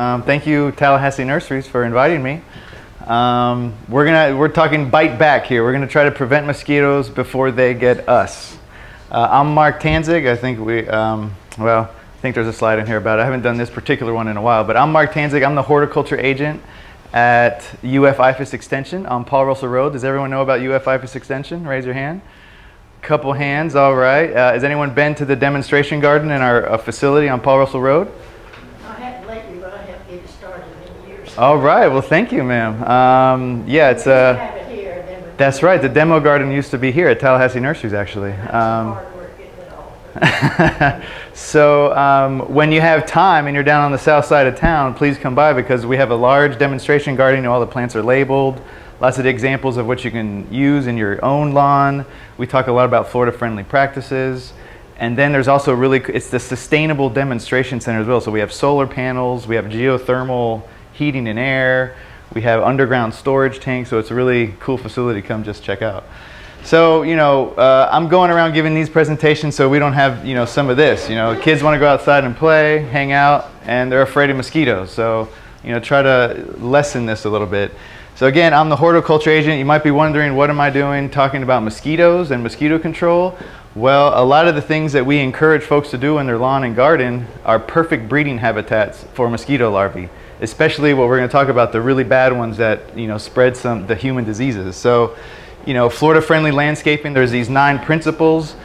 Um, thank you, Tallahassee Nurseries, for inviting me. Um, we're gonna we're talking bite back here. We're gonna try to prevent mosquitoes before they get us. Uh, I'm Mark Tancig. I think we um, well I think there's a slide in here about it. I haven't done this particular one in a while, but I'm Mark Tancig. I'm the horticulture agent at UF IFAS Extension on Paul Russell Road. Does everyone know about UF IFAS Extension? Raise your hand. Couple hands, all right. Uh, has anyone been to the demonstration garden in our uh, facility on Paul Russell Road? All right. Well, thank you, ma'am. Um, yeah, it's uh, that's right. The demo garden used to be here at Tallahassee Nurseries, actually. Um, so um, when you have time and you're down on the south side of town, please come by because we have a large demonstration garden. All the plants are labeled. Lots of examples of what you can use in your own lawn. We talk a lot about Florida-friendly practices. And then there's also really, it's the sustainable demonstration center as well. So we have solar panels, we have geothermal heating and air. We have underground storage tanks, so it's a really cool facility. Come just check out. So, you know, uh, I'm going around giving these presentations so we don't have, you know, some of this. You know, kids want to go outside and play, hang out, and they're afraid of mosquitoes. So, you know, try to lessen this a little bit. So again, I'm the horticulture agent. You might be wondering, what am I doing talking about mosquitoes and mosquito control? Well, a lot of the things that we encourage folks to do in their lawn and garden are perfect breeding habitats for mosquito larvae especially what we're going to talk about, the really bad ones that, you know, spread some, the human diseases. So, you know, Florida-friendly landscaping, there's these nine principles.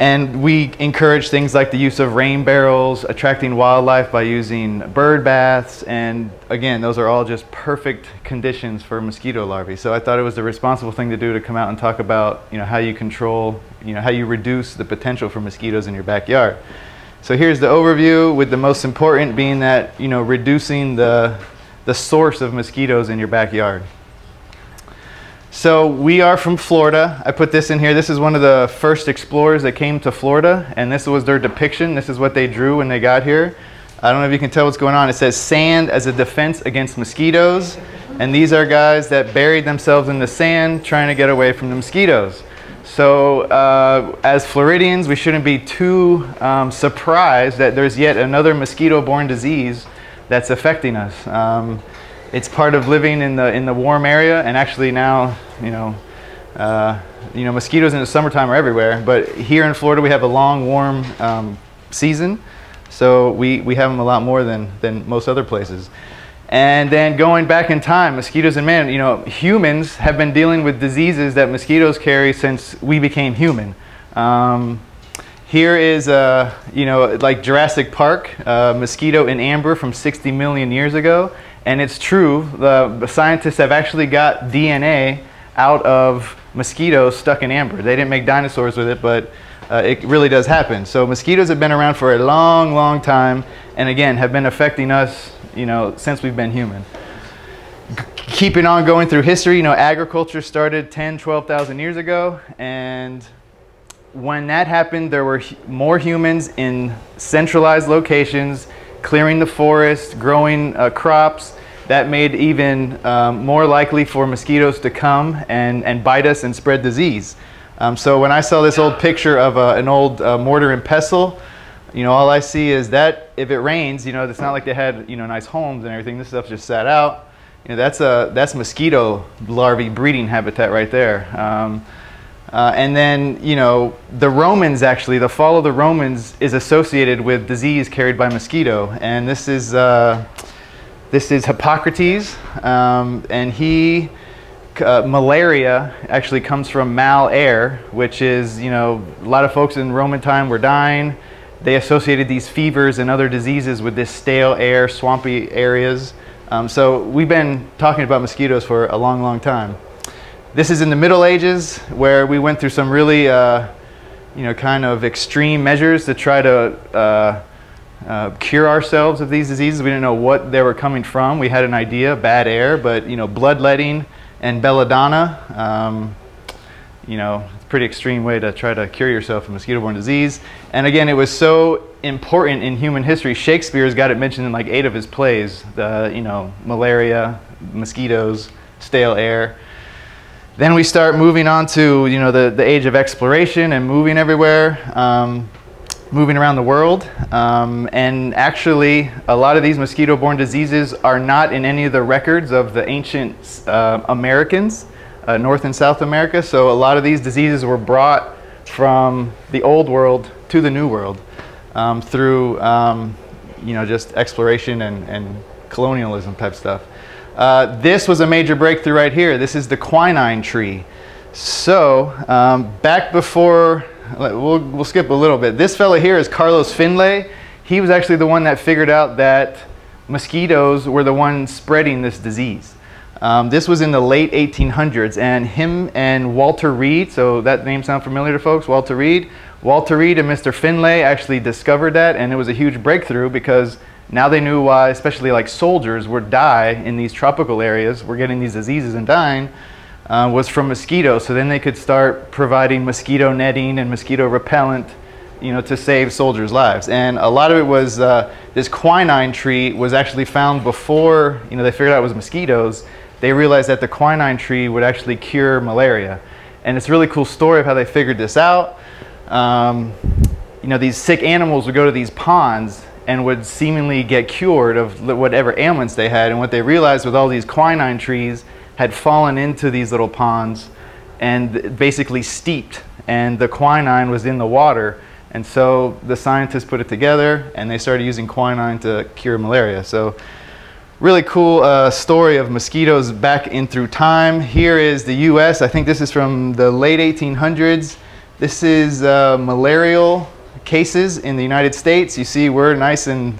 And we encourage things like the use of rain barrels, attracting wildlife by using bird baths, and again, those are all just perfect conditions for mosquito larvae. So I thought it was the responsible thing to do to come out and talk about, you know, how you control, you know, how you reduce the potential for mosquitoes in your backyard. So here's the overview with the most important being that, you know, reducing the, the source of mosquitoes in your backyard. So we are from Florida. I put this in here. This is one of the first explorers that came to Florida, and this was their depiction. This is what they drew when they got here. I don't know if you can tell what's going on. It says sand as a defense against mosquitoes. And these are guys that buried themselves in the sand trying to get away from the mosquitoes. So uh, as Floridians, we shouldn't be too um, surprised that there's yet another mosquito-borne disease that's affecting us. Um, it's part of living in the in the warm area, and actually now, you know, uh, you know, mosquitoes in the summertime are everywhere. But here in Florida, we have a long, warm um, season, so we we have them a lot more than than most other places. And then going back in time, mosquitoes and man, you know, humans have been dealing with diseases that mosquitoes carry since we became human. Um, here is, uh, you know, like Jurassic Park, uh, mosquito in amber from 60 million years ago. And it's true, the scientists have actually got DNA out of mosquitoes stuck in amber. They didn't make dinosaurs with it, but uh, it really does happen. So mosquitoes have been around for a long, long time, and again, have been affecting us you know, since we've been human. Keeping on going through history, you know, agriculture started 10, 12,000 years ago, and when that happened, there were more humans in centralized locations, clearing the forest, growing uh, crops. That made even um, more likely for mosquitoes to come and, and bite us and spread disease. Um, so when I saw this old picture of uh, an old uh, mortar and pestle, you know, all I see is that if it rains, you know, it's not like they had, you know, nice homes and everything. This stuff just sat out. You know, that's a that's mosquito larvae breeding habitat right there. Um, uh, and then, you know, the Romans actually, the fall of the Romans is associated with disease carried by mosquito. And this is, uh, this is Hippocrates. Um, and he, uh, malaria actually comes from mal air, which is, you know, a lot of folks in Roman time were dying. They associated these fevers and other diseases with this stale air, swampy areas. Um, so we've been talking about mosquitoes for a long, long time. This is in the Middle Ages where we went through some really, uh, you know, kind of extreme measures to try to uh, uh, cure ourselves of these diseases. We didn't know what they were coming from. We had an idea, bad air, but, you know, bloodletting and belladonna. Um, you know, pretty extreme way to try to cure yourself of mosquito-borne disease. And again, it was so important in human history. Shakespeare's got it mentioned in like eight of his plays. The, you know, malaria, mosquitoes, stale air. Then we start moving on to, you know, the, the age of exploration and moving everywhere. Um, moving around the world. Um, and actually, a lot of these mosquito borne diseases are not in any of the records of the ancient uh, Americans, uh, North and South America. So, a lot of these diseases were brought from the old world to the new world um, through, um, you know, just exploration and, and colonialism type stuff. Uh, this was a major breakthrough right here. This is the quinine tree. So, um, back before we'll, we'll skip a little bit. This fellow here is Carlos Finlay. He was actually the one that figured out that mosquitoes were the ones spreading this disease. Um, this was in the late 1800s, and him and Walter Reed, so that name sound familiar to folks, Walter Reed? Walter Reed and Mr. Finlay actually discovered that, and it was a huge breakthrough because now they knew why, especially like soldiers, would die in these tropical areas, were getting these diseases and dying uh, was from mosquitoes. So then they could start providing mosquito netting and mosquito repellent, you know, to save soldiers' lives. And a lot of it was uh, this quinine tree was actually found before, you know, they figured out it was mosquitoes. They realized that the quinine tree would actually cure malaria. And it's a really cool story of how they figured this out. Um, you know, these sick animals would go to these ponds and would seemingly get cured of whatever ailments they had. And what they realized with all these quinine trees had fallen into these little ponds and basically steeped, and the quinine was in the water. And so the scientists put it together and they started using quinine to cure malaria. So really cool uh, story of mosquitoes back in through time. Here is the US. I think this is from the late 1800s. This is uh, malarial cases in the United States. You see we're nice and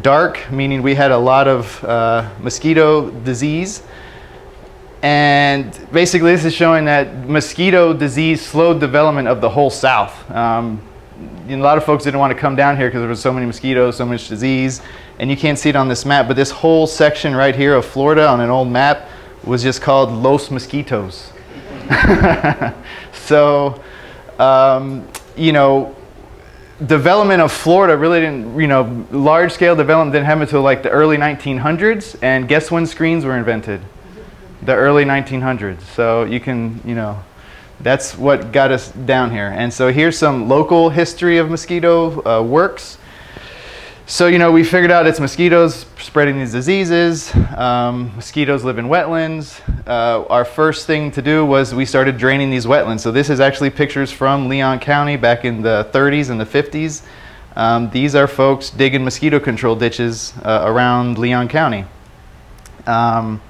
dark, meaning we had a lot of uh, mosquito disease. And basically, this is showing that mosquito disease slowed development of the whole South. Um, a lot of folks didn't want to come down here because there was so many mosquitoes, so much disease. And you can't see it on this map, but this whole section right here of Florida on an old map was just called Los Mosquitos. so, um, you know, development of Florida really didn't, you know, large scale development didn't happen until like the early 1900s. And guess when screens were invented? the early 1900s. So you can, you know, that's what got us down here. And so here's some local history of mosquito uh, works. So, you know, we figured out it's mosquitoes spreading these diseases. Um, mosquitoes live in wetlands. Uh, our first thing to do was we started draining these wetlands. So this is actually pictures from Leon County back in the 30s and the 50s. Um, these are folks digging mosquito control ditches uh, around Leon County. Um,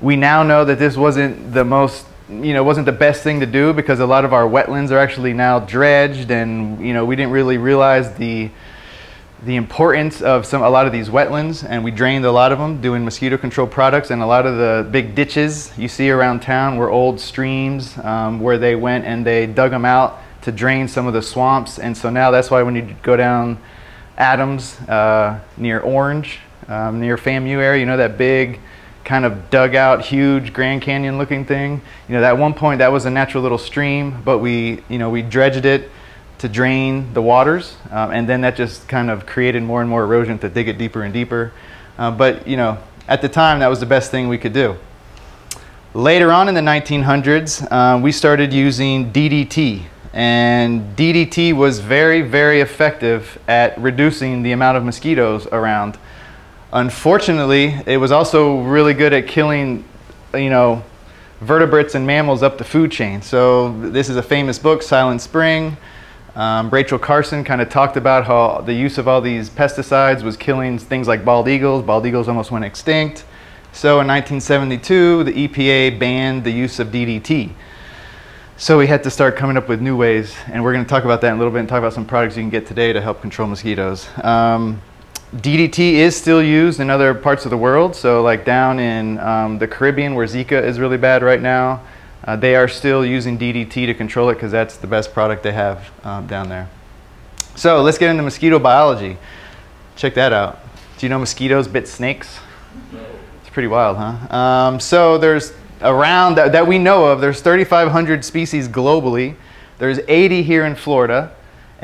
we now know that this wasn't the most you know wasn't the best thing to do because a lot of our wetlands are actually now dredged and you know we didn't really realize the the importance of some a lot of these wetlands and we drained a lot of them doing mosquito control products and a lot of the big ditches you see around town were old streams um, where they went and they dug them out to drain some of the swamps. And so now that's why when you go down Adams uh, near Orange um, near FAMU area you know that big kind of dug out huge Grand Canyon looking thing. You know, at one point that was a natural little stream, but we, you know, we dredged it to drain the waters, um, and then that just kind of created more and more erosion to dig it deeper and deeper. Uh, but you know, at the time that was the best thing we could do. Later on in the 1900s, uh, we started using DDT, and DDT was very, very effective at reducing the amount of mosquitoes around. Unfortunately, it was also really good at killing, you know, vertebrates and mammals up the food chain. So this is a famous book, Silent Spring. Um, Rachel Carson kind of talked about how the use of all these pesticides was killing things like bald eagles. Bald eagles almost went extinct. So in 1972, the EPA banned the use of DDT. So we had to start coming up with new ways, and we're going to talk about that in a little bit and talk about some products you can get today to help control mosquitoes. Um, DDT is still used in other parts of the world. So like down in um, the Caribbean where Zika is really bad right now, uh, they are still using DDT to control it because that's the best product they have um, down there. So let's get into mosquito biology. Check that out. Do you know mosquitoes bit snakes? It's pretty wild, huh? Um, so there's around, that, that we know of, there's 3,500 species globally. There's 80 here in Florida.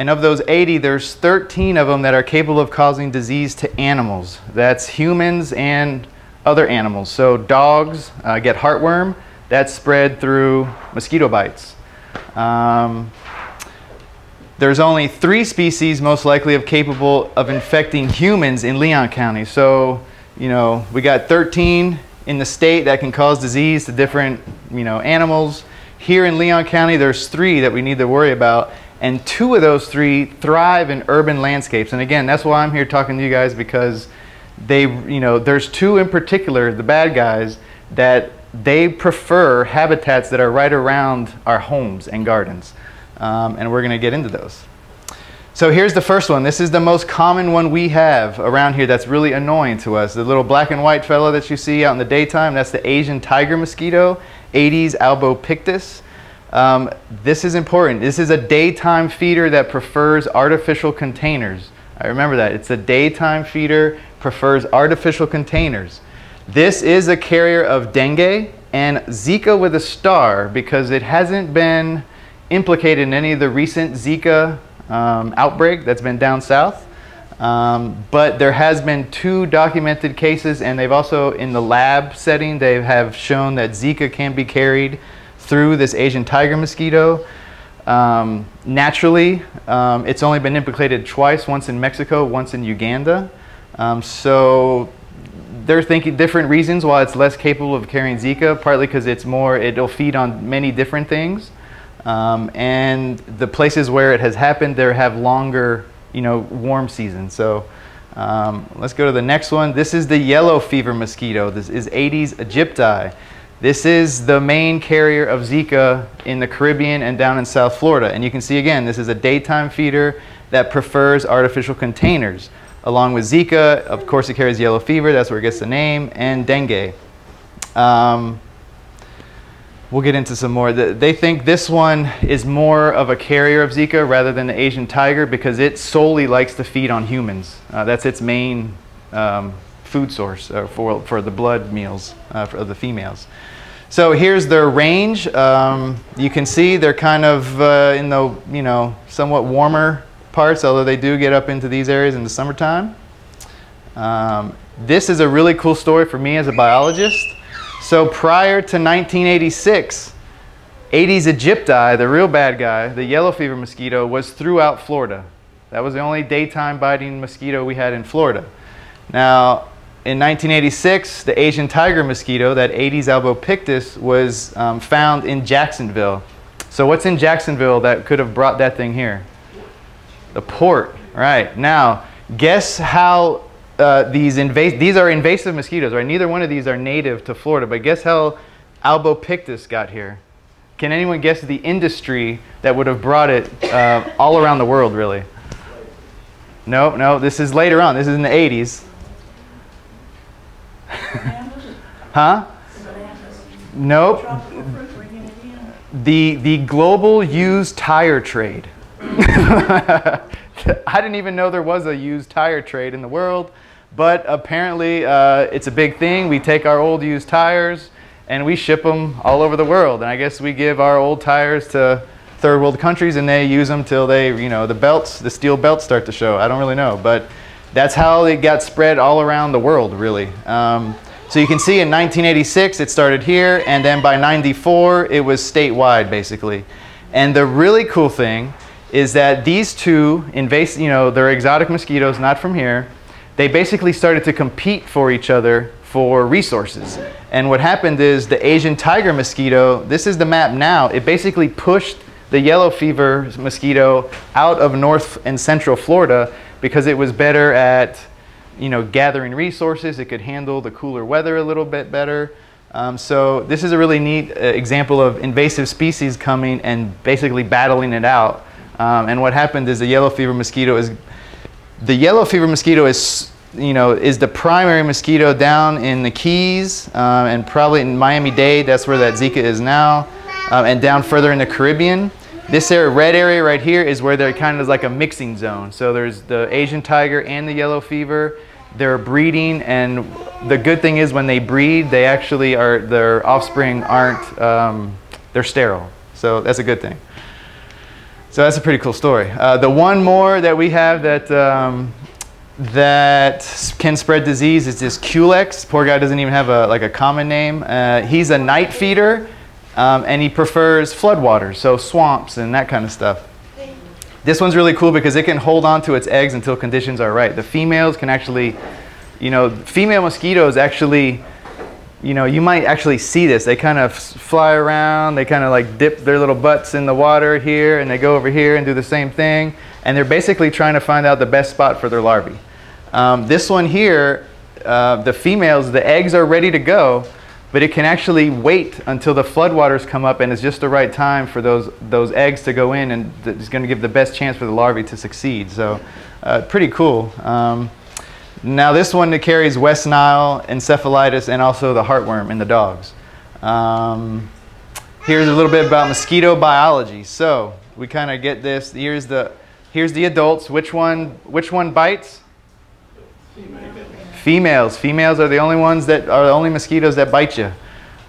And of those 80, there's 13 of them that are capable of causing disease to animals. That's humans and other animals. So dogs uh, get heartworm. That's spread through mosquito bites. Um, there's only three species most likely of capable of infecting humans in Leon County. So, you know, we got 13 in the state that can cause disease to different, you know, animals. Here in Leon County, there's three that we need to worry about, and two of those three thrive in urban landscapes. And again, that's why I'm here talking to you guys because they, you know, there's two in particular, the bad guys, that they prefer habitats that are right around our homes and gardens. Um, and we're going to get into those. So here's the first one. This is the most common one we have around here that's really annoying to us. The little black and white fellow that you see out in the daytime, that's the Asian tiger mosquito, Aedes albopictus. Um, this is important. This is a daytime feeder that prefers artificial containers. I remember that. It's a daytime feeder, prefers artificial containers. This is a carrier of dengue and Zika with a star because it hasn't been implicated in any of the recent Zika um, outbreak that's been down south. Um, but there has been two documented cases and they've also in the lab setting they have shown that Zika can be carried through this Asian tiger mosquito. Um, naturally, um, it's only been implicated twice, once in Mexico, once in Uganda. Um, so they're thinking different reasons why it's less capable of carrying Zika, partly because it's more, it'll feed on many different things. Um, and the places where it has happened, there have longer, you know, warm seasons. So um, let's go to the next one. This is the yellow fever mosquito. This is Aedes aegypti. This is the main carrier of Zika in the Caribbean and down in South Florida. And you can see again, this is a daytime feeder that prefers artificial containers. Along with Zika, of course it carries yellow fever, that's where it gets the name, and dengue. Um, we'll get into some more. They think this one is more of a carrier of Zika rather than the Asian tiger because it solely likes to feed on humans. Uh, that's its main um, food source uh, for, for the blood meals uh, of the females. So here's their range. Um, you can see they're kind of uh, in the, you know, somewhat warmer parts, although they do get up into these areas in the summertime. Um, this is a really cool story for me as a biologist. So prior to 1986, Aedes aegypti, the real bad guy, the yellow fever mosquito, was throughout Florida. That was the only daytime biting mosquito we had in Florida. Now, in 1986, the Asian tiger mosquito, that Aedes albopictus, was um, found in Jacksonville. So what's in Jacksonville that could have brought that thing here? The port. Right. Now, guess how uh, these these are invasive mosquitoes, right? Neither one of these are native to Florida, but guess how albopictus got here? Can anyone guess the industry that would have brought it uh, all around the world, really? No, no, this is later on. This is in the 80s. Huh? Nope. The, the global used tire trade. I didn't even know there was a used tire trade in the world. But apparently uh, it's a big thing. We take our old used tires and we ship them all over the world. And I guess we give our old tires to third world countries and they use them till they, you know, the belts, the steel belts start to show. I don't really know. But that's how it got spread all around the world, really. Um, so you can see in 1986 it started here, and then by 94 it was statewide, basically. And the really cool thing is that these two invasive, you know, they're exotic mosquitoes, not from here, they basically started to compete for each other for resources. And what happened is the Asian tiger mosquito, this is the map now, it basically pushed the yellow fever mosquito out of north and central Florida because it was better at you know, gathering resources. It could handle the cooler weather a little bit better. Um, so this is a really neat uh, example of invasive species coming and basically battling it out. Um, and what happened is the yellow fever mosquito is the yellow fever mosquito is, you know, is the primary mosquito down in the Keys um, and probably in Miami-Dade. That's where that Zika is now. Um, and down further in the Caribbean. This area, red area right here is where they're kind of like a mixing zone. So there's the Asian tiger and the yellow fever. They're breeding, and the good thing is when they breed, they actually are their offspring aren't um, they're sterile. So that's a good thing. So that's a pretty cool story. Uh, the one more that we have that, um, that can spread disease is this Culex. Poor guy doesn't even have a, like a common name. Uh, he's a night feeder um, and he prefers floodwaters, so swamps and that kind of stuff. This one's really cool because it can hold on to its eggs until conditions are right. The females can actually, you know, female mosquitoes actually, you know, you might actually see this. They kind of fly around, they kind of like dip their little butts in the water here, and they go over here and do the same thing. And they're basically trying to find out the best spot for their larvae. Um, this one here, uh, the females, the eggs are ready to go, but it can actually wait until the floodwaters come up and it's just the right time for those, those eggs to go in and it's going to give the best chance for the larvae to succeed. So uh, pretty cool. Um, now this one carries West Nile encephalitis and also the heartworm in the dogs. Um, here's a little bit about mosquito biology. So we kind of get this. Here's the, here's the adults. Which one, which one bites? Females. Females are the only ones that are the only mosquitoes that bite you.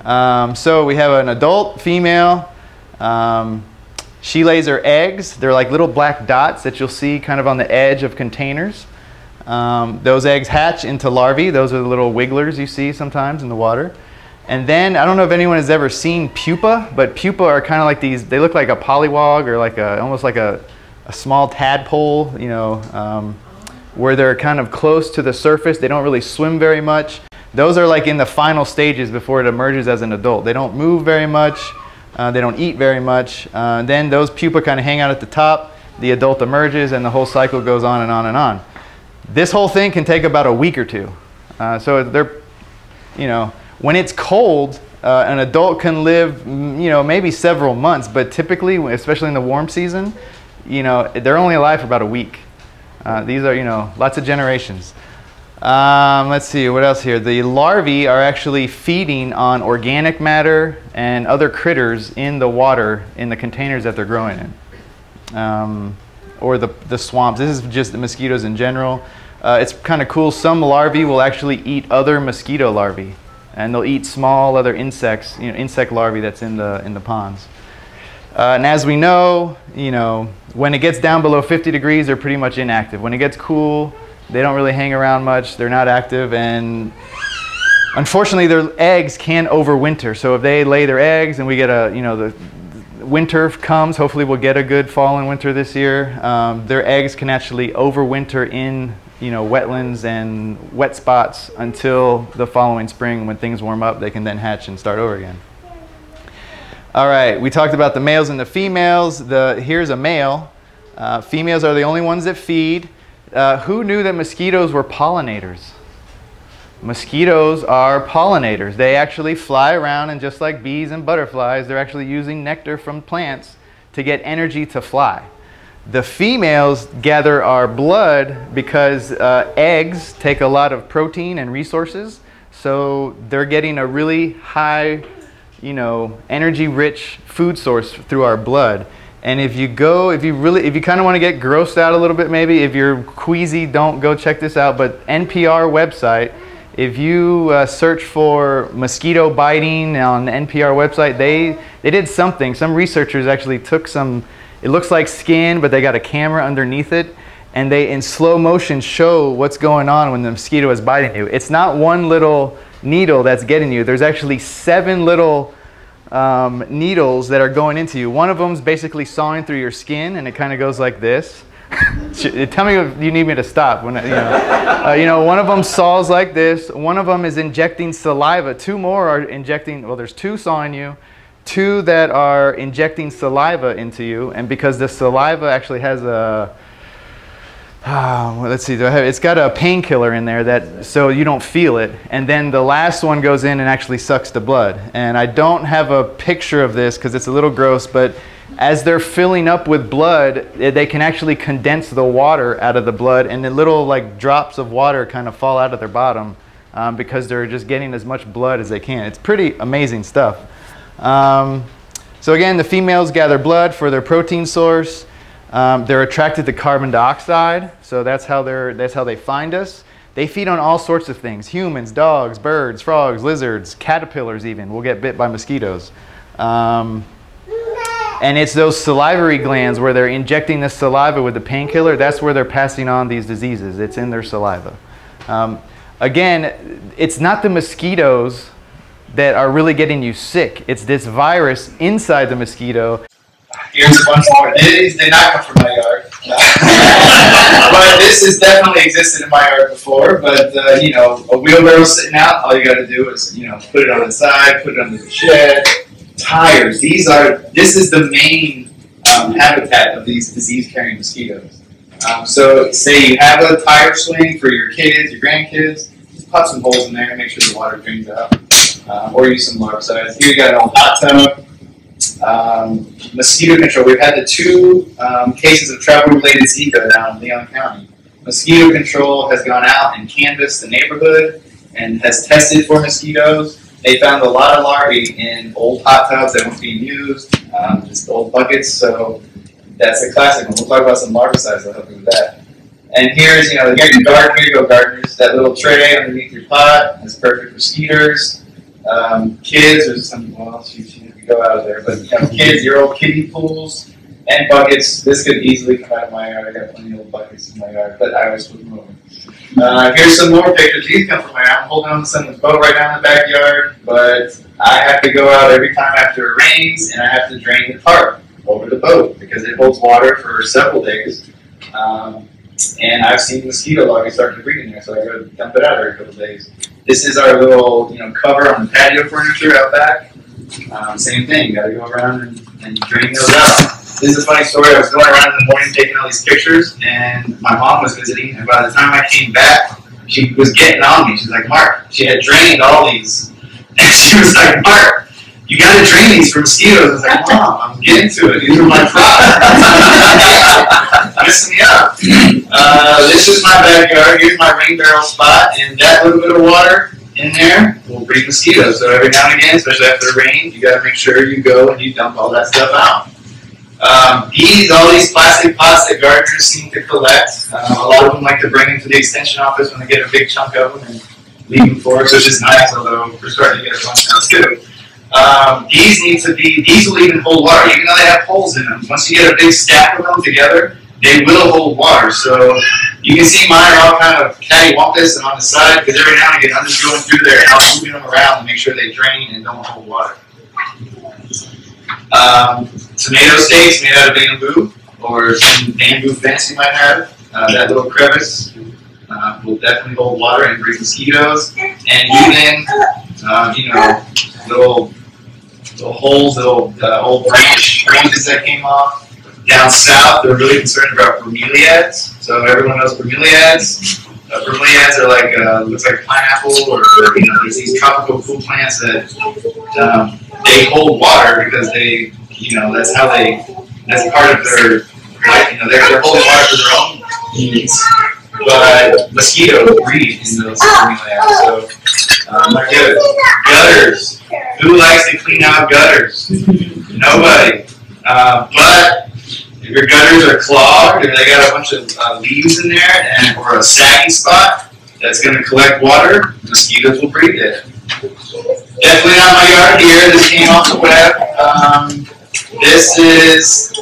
Um, so we have an adult female. Um, she lays her eggs. They're like little black dots that you'll see kind of on the edge of containers. Um, those eggs hatch into larvae. Those are the little wigglers you see sometimes in the water. And then, I don't know if anyone has ever seen pupa, but pupa are kind of like these, they look like a polywog or like a, almost like a, a small tadpole, you know, um, where they're kind of close to the surface. They don't really swim very much. Those are like in the final stages before it emerges as an adult. They don't move very much. Uh, they don't eat very much. Uh, then those pupa kind of hang out at the top. The adult emerges and the whole cycle goes on and on and on. This whole thing can take about a week or two. Uh, so they're, you know, when it's cold, uh, an adult can live, you know, maybe several months, but typically, especially in the warm season, you know, they're only alive for about a week. Uh, these are, you know, lots of generations. Um, let's see, what else here? The larvae are actually feeding on organic matter and other critters in the water in the containers that they're growing in. Um, or the, the swamps. This is just the mosquitoes in general. Uh, it's kind of cool. Some larvae will actually eat other mosquito larvae. And they'll eat small other insects, you know, insect larvae that's in the, in the ponds. Uh, and as we know, you know, when it gets down below 50 degrees, they're pretty much inactive. When it gets cool, they don't really hang around much. They're not active, and unfortunately, their eggs can overwinter. So if they lay their eggs and we get a, you know, the, the winter comes, hopefully we'll get a good fall and winter this year. Um, their eggs can actually overwinter in, you know, wetlands and wet spots until the following spring when things warm up. They can then hatch and start over again. All right, we talked about the males and the females. The, here's a male. Uh, females are the only ones that feed. Uh, who knew that mosquitoes were pollinators? Mosquitoes are pollinators. They actually fly around and just like bees and butterflies, they're actually using nectar from plants to get energy to fly. The females gather our blood because uh, eggs take a lot of protein and resources. So they're getting a really high you know, energy rich food source through our blood. And if you go, if you really, if you kind of want to get grossed out a little bit, maybe if you're queasy, don't go check this out. But NPR website, if you uh, search for mosquito biting on the NPR website, they they did something. Some researchers actually took some. It looks like skin, but they got a camera underneath it, and they in slow motion show what's going on when the mosquito is biting you. It's not one little needle that's getting you. There's actually seven little um, needles that are going into you. One of them is basically sawing through your skin, and it kind of goes like this. Tell me if you need me to stop. When, you, know. Uh, you know, one of them saws like this. One of them is injecting saliva. Two more are injecting, well, there's two sawing you, two that are injecting saliva into you. And because the saliva actually has a, uh, well, let's see, it's got a painkiller in there that so you don't feel it. And then the last one goes in and actually sucks the blood. And I don't have a picture of this because it's a little gross, but as they're filling up with blood, eh, they can actually condense the water out of the blood and the little like drops of water kind of fall out of their bottom um, because they're just getting as much blood as they can. It's pretty amazing stuff. Um, so again, the females gather blood for their protein source. Um, they're attracted to carbon dioxide, so that's how, they're, that's how they find us. They feed on all sorts of things humans, dogs, birds, frogs, lizards, caterpillars, even will get bit by mosquitoes. Um, and it's those salivary glands where they're injecting the saliva with the painkiller, that's where they're passing on these diseases. It's in their saliva. Um, again, it's not the mosquitoes that are really getting you sick, it's this virus inside the mosquito here's a bunch more. These did not come from my yard. but this has definitely existed in my yard before. But uh, you know, a wheelbarrow sitting out, all you got to do is you know put it on the side, put it under the shed. Tires. These are. This is the main um, habitat of these disease-carrying mosquitoes. Um, so, say you have a tire swing for your kids, your grandkids, just pop some holes in there and make sure the water drains out. Um, or use some larvicides. Here you got an old hot tub. Um, mosquito control. We've had the two um, cases of travel-related Zika down in Leon County. Mosquito control has gone out and canvassed the neighborhood and has tested for mosquitoes. They found a lot of larvae in old hot tubs that weren't being used, um, just old buckets. So that's a classic one. We'll talk about some larvicides that'll help you with that. And here's, you know, again, garden, here you go, gardeners. That little tray underneath your pot is perfect for skeeters. Um, kids, there's some, well, you, you go out of there, but you know, kids, your old kiddie pools and buckets. This could easily come out of my yard. I got plenty of old buckets in my yard, but I always flip them over. Uh, here's some more pictures. These come from my. I'm holding on to someone's boat right now in the backyard, but I have to go out every time after it rains, and I have to drain the tarp over the boat because it holds water for several days. Um, and I've seen mosquito larvae starting to breed in there, so I go dump it out every couple days. This is our little, you know, cover on the patio furniture out back. Um, same thing, gotta go around and, and drain those out. This is a funny story. I was going around in the morning taking all these pictures, and my mom was visiting. And by the time I came back, she was getting on me. She's like, "Mark," she had drained all these, and she was like, "Mark, you got to drain these for mosquitoes." I was like, "Mom, I'm getting to it. These are my products." Messing me up. Uh, this is my backyard. Here's my rain barrel spot, and that little bit of water in there will breed mosquitoes. So every now and again, especially after the rain, you got to make sure you go and you dump all that stuff out. Um, these, all these plastic pots that gardeners seem to collect, uh, a lot of them like to bring them to the extension office when they get a big chunk of them and leave them for us, which is nice, although we're starting to get a bunch now too. Um, these need to be, these will even hold water, even though they have holes in them. Once you get a big stack of them together, they will hold water. So you can see mine are all kind of cattywampus and on the side, because every now and again I'm just going through there and I'm moving them around to make sure they drain and don't hold water. Um, tomato stakes made out of bamboo, or some bamboo fence you might have. Uh, that little crevice uh, will definitely hold water and breed mosquitoes. And even, uh, you know, little, little holes, little uh, old branch branches that came off. Down south, they're really concerned about bromeliads. So everyone knows bromeliads. Uh, bromeliads are like uh, looks like pineapple, or you know, there's these tropical food plants that um, they hold water because they, you know, that's how they, that's part of their life. You know, they're, they're holding water for their own needs. But mosquitoes breed in those bromeliads. So, um, good. Gutters. Who likes to clean out gutters? Nobody. Uh, but your gutters are clogged or they got a bunch of uh, leaves in there and or a saggy spot that's going to collect water, mosquitoes will breed there. Definitely not my yard here. This came off the web. Um, this is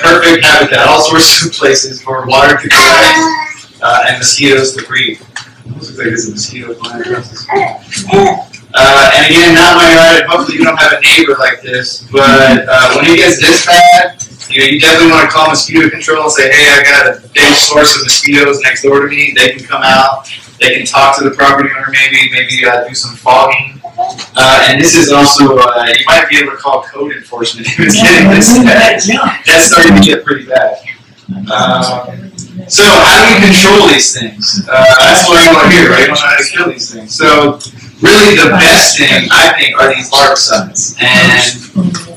perfect habitat. All sorts of places for water to collect uh, and mosquitoes to breed. Looks like there's a mosquito flying across the. Uh, and again, not my yard. Hopefully, you don't have a neighbor like this. But uh, when it gets this bad, you know, you definitely want to call mosquito control and say, "Hey, I got a big source of mosquitoes next door to me. They can come out. They can talk to the property owner, maybe, maybe uh, do some fogging." Uh, and this is also, uh, you might be able to call code enforcement if it's getting this bad. That's starting to get pretty bad. Um, so how do we control these things? Uh, that's what you want to hear, right? We want to know how to kill these things. So really the best thing, I think, are these larvicides. And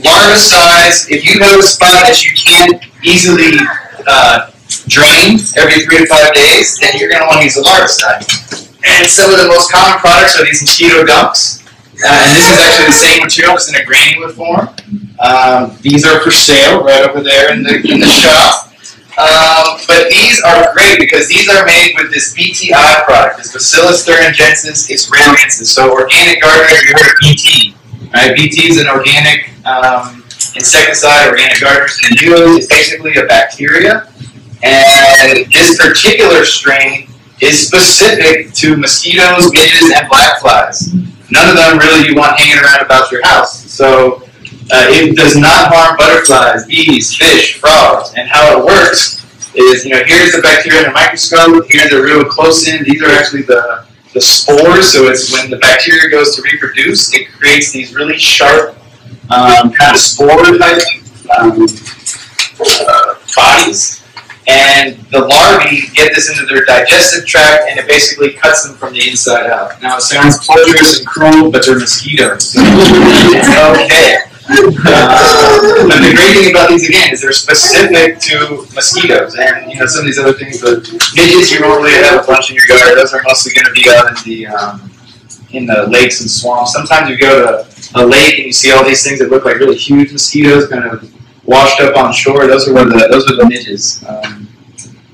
larvicides, if you have a spot that you can't easily uh, drain every three to five days, then you're going to want to use a larvicide. And some of the most common products are these mosquito dunks. Uh, and this is actually the same material, it's in a granular form. Um, these are for sale right over there in the, in the shop. Um, but these are great because these are made with this BTI product, this Bacillus thuringiensis israeliensis. So organic gardener, you heard of BT. Right? BT is an organic um, insecticide organic gardeners can use. It's basically a bacteria. And this particular strain is specific to mosquitoes, midges, and black flies. None of them really you want hanging around about your house. So Uh, it does not harm butterflies, bees, fish, frogs, and how it works is, you know, here's the bacteria in a microscope, here's a real close in, these are actually the, the spores, so it's when the bacteria goes to reproduce, it creates these really sharp um, kind of spore type um, uh, bodies, and the larvae get this into their digestive tract, and it basically cuts them from the inside out. Now it sounds torturous and cruel, but they're mosquitoes, okay. Uh, but the great thing about these again is they're specific to mosquitoes, and you know some of these other things. But midges, you normally have a bunch in your yard. Those are mostly going to be out in the um, in the lakes and swamps. Sometimes you go to a lake and you see all these things that look like really huge mosquitoes, kind of washed up on shore. Those are where the those are the midges. Um,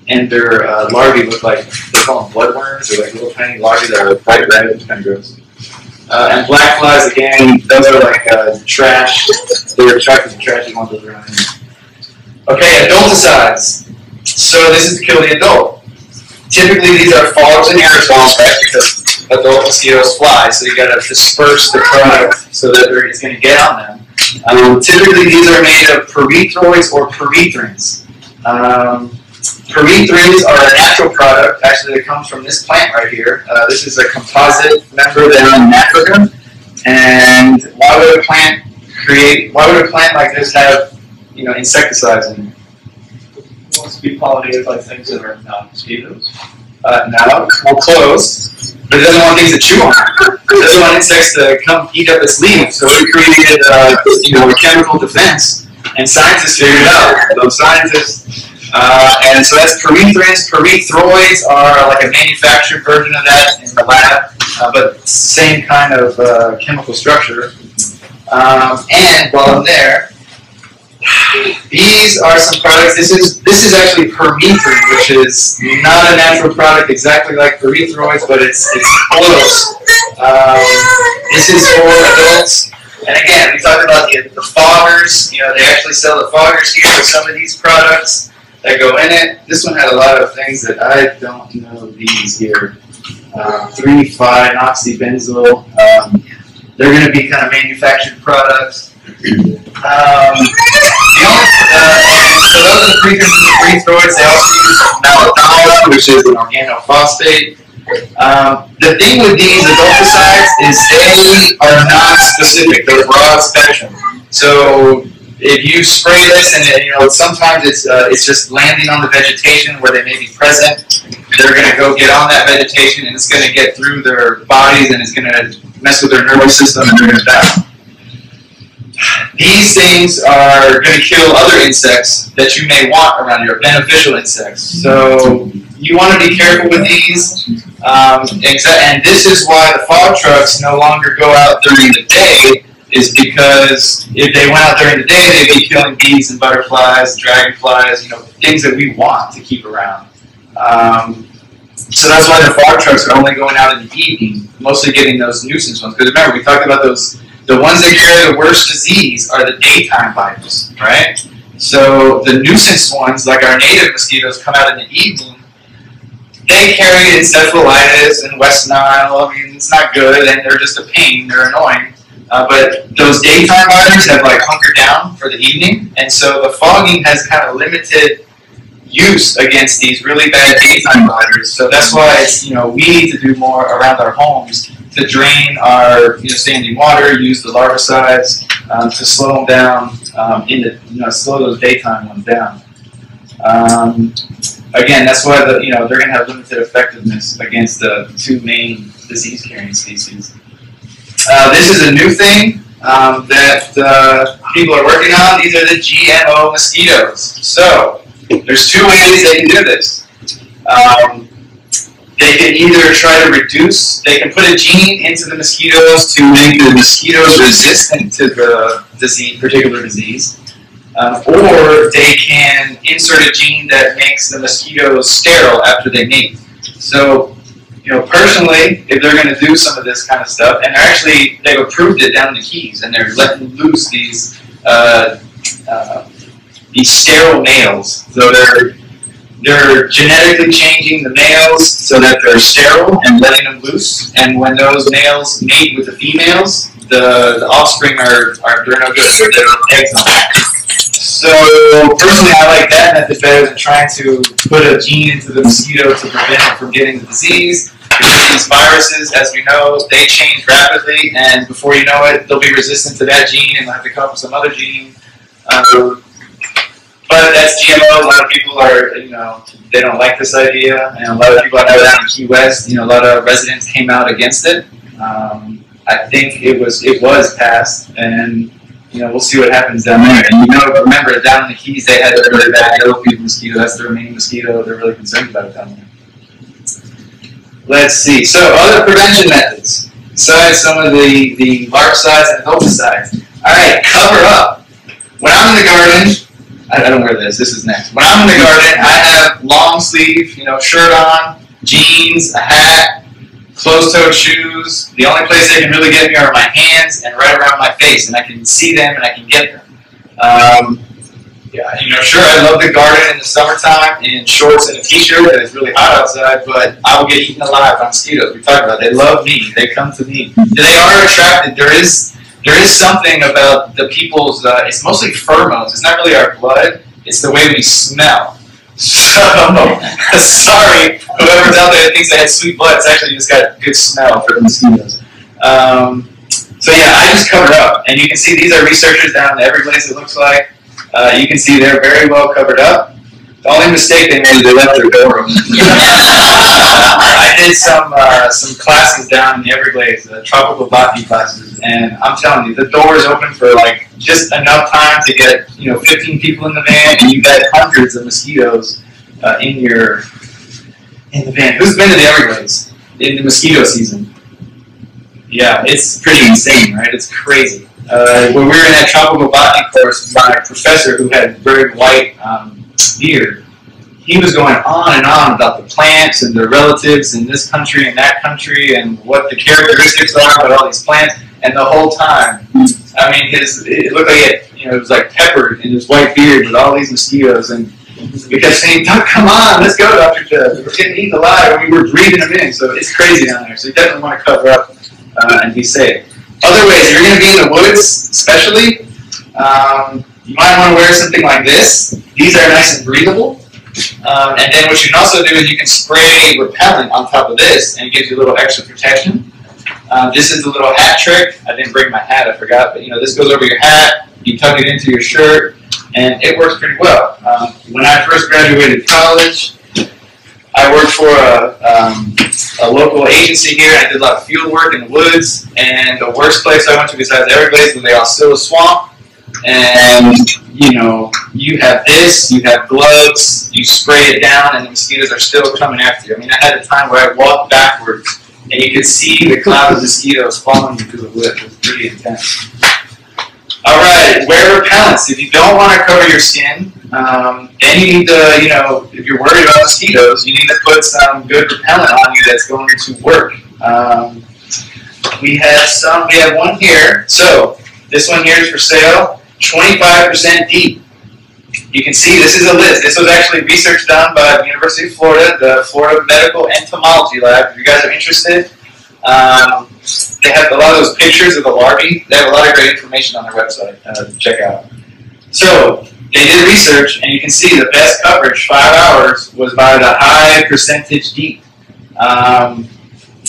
and their uh, larvae look like they call them bloodworms or like little tiny larvae that are bright red. It's kind of gross. Uh, and black flies again, those are like uh, trash. They're attracted to trashy ones that are around. Okay, adulticides. So this is to kill the adult. Typically these are fogs and aerosols, right? Because adult mosquitoes fly, so you gotta disperse the product so that it's gonna get on them. Um, typically these are made of pyrethroids or pyrethrins. Um, Pyrethrins are a natural product, actually, that comes from this plant right here. Uh, this is a composite member down in Africa. And why would a plant create, why would a plant like this have, you know, insecticides in it? It wants to be pollinated by things that are not mosquitoes. Uh, no, well, close. But it doesn't want things to chew on it. It doesn't want insects to come eat up its leaves. So it created, uh, you know, a chemical defense. And scientists figured it out. Those scientists uh, and so that's pyrethrins. Pyrethroids are like a manufactured version of that in the lab, uh, but same kind of uh, chemical structure. Um, and while I'm there, these are some products. This is this is actually permethrin, which is not a natural product exactly like pyrethroids, but it's it's close. Um, this is for adults. And again, we talked about the, the foggers. You know, they actually sell the foggers here with some of these products that go in it. This one had a lot of things that I don't know these here. Uh, 3,5-oxybenzyl. Um, they're going to be kind of manufactured products. Um, the only, uh, so those are the three pyrethroids. They also use malathion, which is an organophosphate. Um, the thing with these adulticides is they are not specific. They're broad spectrum. So if you spray this and you know sometimes it's uh, it's just landing on the vegetation where they may be present, they're going to go get on that vegetation and it's going to get through their bodies and it's going to mess with their nervous system and they're going to die. These things are going to kill other insects that you may want around your beneficial insects. So you want to be careful with these. Um, and this is why the fog trucks no longer go out during the day is because if they went out during the day, they'd be killing bees and butterflies, dragonflies, you know, things that we want to keep around. Um, so that's why the fog trucks are only going out in the evening, mostly getting those nuisance ones. Because remember, we talked about those, the ones that carry the worst disease are the daytime vipers, right? So the nuisance ones, like our native mosquitoes, come out in the evening. They carry encephalitis and West Nile. I mean, it's not good, and they're just a pain. They're annoying. Uh, but those daytime riders have like hunkered down for the evening, and so the fogging has kind of limited use against these really bad daytime riders. So that's why you know we need to do more around our homes to drain our you know standing water, use the larvicides um, to slow them down um, in the you know slow those daytime ones down. Um, again, that's why the you know they're going to have limited effectiveness against the two main disease carrying species. Uh, this is a new thing um, that uh, people are working on. These are the GMO mosquitoes. So there's two ways they can do this. Um, they can either try to reduce, they can put a gene into the mosquitoes to make the mosquitoes resistant to the disease, particular disease. Um, or they can insert a gene that makes the mosquitoes sterile after they mate. So you know, personally, if they're going to do some of this kind of stuff, and they're actually they've approved it down the Keys, and they're letting loose these uh, uh, these sterile males. So they're they're genetically changing the males so that they're sterile and letting them loose. And when those males mate with the females, the, the offspring are, are they're no good. They're, they're eggs on. So personally, I like that method better than trying to put a gene into the mosquito to prevent it from getting the disease. Because these viruses, as we know, they change rapidly, and before you know it, they'll be resistant to that gene, and they'll have to come with some other gene. Um, but that's GMO. A lot of people are, you know, they don't like this idea, and a lot of people I know down in Key West, you know, a lot of residents came out against it. Um, I think it was it was passed, and you know, we'll see what happens down there. And you know, remember down in the Keys, they had a really bad yellow fever mosquito. That's their main mosquito. They're really concerned about it down there. Let's see. So other prevention methods, besides some of the the larvicides and herbicides. All right, cover up. When I'm in the garden, I, I don't wear this. This is next. When I'm in the garden, I have long sleeve, you know, shirt on, jeans, a hat, closed-toed shoes. The only place they can really get me are my hands and right around my face, and I can see them and I can get them. Um, yeah, you know, sure, I love the garden in the summertime in shorts and a t-shirt that it's really hot outside, but I will get eaten alive by mosquitoes. We talked about it. they love me. They come to me. They are attracted. There is there is something about the people's. Uh, it's mostly pheromones. It's not really our blood. It's the way we smell. So sorry, whoever's out there thinks they had sweet blood. It's actually just got good smell for the mosquitoes. Um, so yeah, I just covered up, and you can see these are researchers down in Everglades. It looks like uh, you can see they're very well covered up. The only mistake they made is they left their door open. I did some uh, some classes down in the Everglades, uh, tropical botany classes, and I'm telling you, the door is open for like just enough time to get you know 15 people in the van, and you get hundreds of mosquitoes uh, in your in the van. Who's been to the Everglades in the mosquito season? Yeah, it's pretty insane, right? It's crazy. Uh, when we were in that tropical botany course, my professor, who had very white um, beard, he was going on and on about the plants and their relatives in this country and that country and what the characteristics are about all these plants. And the whole time, I mean, his it looked like it, you know, it was like peppered in his white beard with all these mosquitoes. And we kept saying, "Come on, let's go, Doctor Judd. We're getting eaten alive." We were breathing them in, so it's crazy down there. So you definitely want to cover up uh, and be safe. Other ways, you're going to be in the woods, especially, um, you might want to wear something like this. These are nice and breathable. Um, and then what you can also do is you can spray repellent on top of this, and it gives you a little extra protection. Um, this is the little hat trick. I didn't bring my hat, I forgot, but you know this goes over your hat. You tuck it into your shirt, and it works pretty well. Um, when I first graduated college, I worked for a, um, a local agency here. I did a lot of field work in the woods, and the worst place I went to besides Everglades was the Osceola Swamp. And you know, you have this, you have gloves, you spray it down, and the mosquitoes are still coming after you. I mean, I had a time where I walked backwards, and you could see the cloud of mosquitoes following you through the woods. It was pretty intense. All right, wear repellents. If you don't want to cover your skin, um, then you need to, you know, if you're worried about mosquitoes, you need to put some good repellent on you that's going to work. Um, we have some, we have one here. So this one here is for sale, 25% DEET. You can see this is a list. This was actually research done by the University of Florida, the Florida Medical Entomology Lab. If you guys are interested, um, they have a lot of those pictures of the larvae. They have a lot of great information on their website uh, to check out. So they did research, and you can see the best coverage, five hours, was by the high percentage DEET. Um,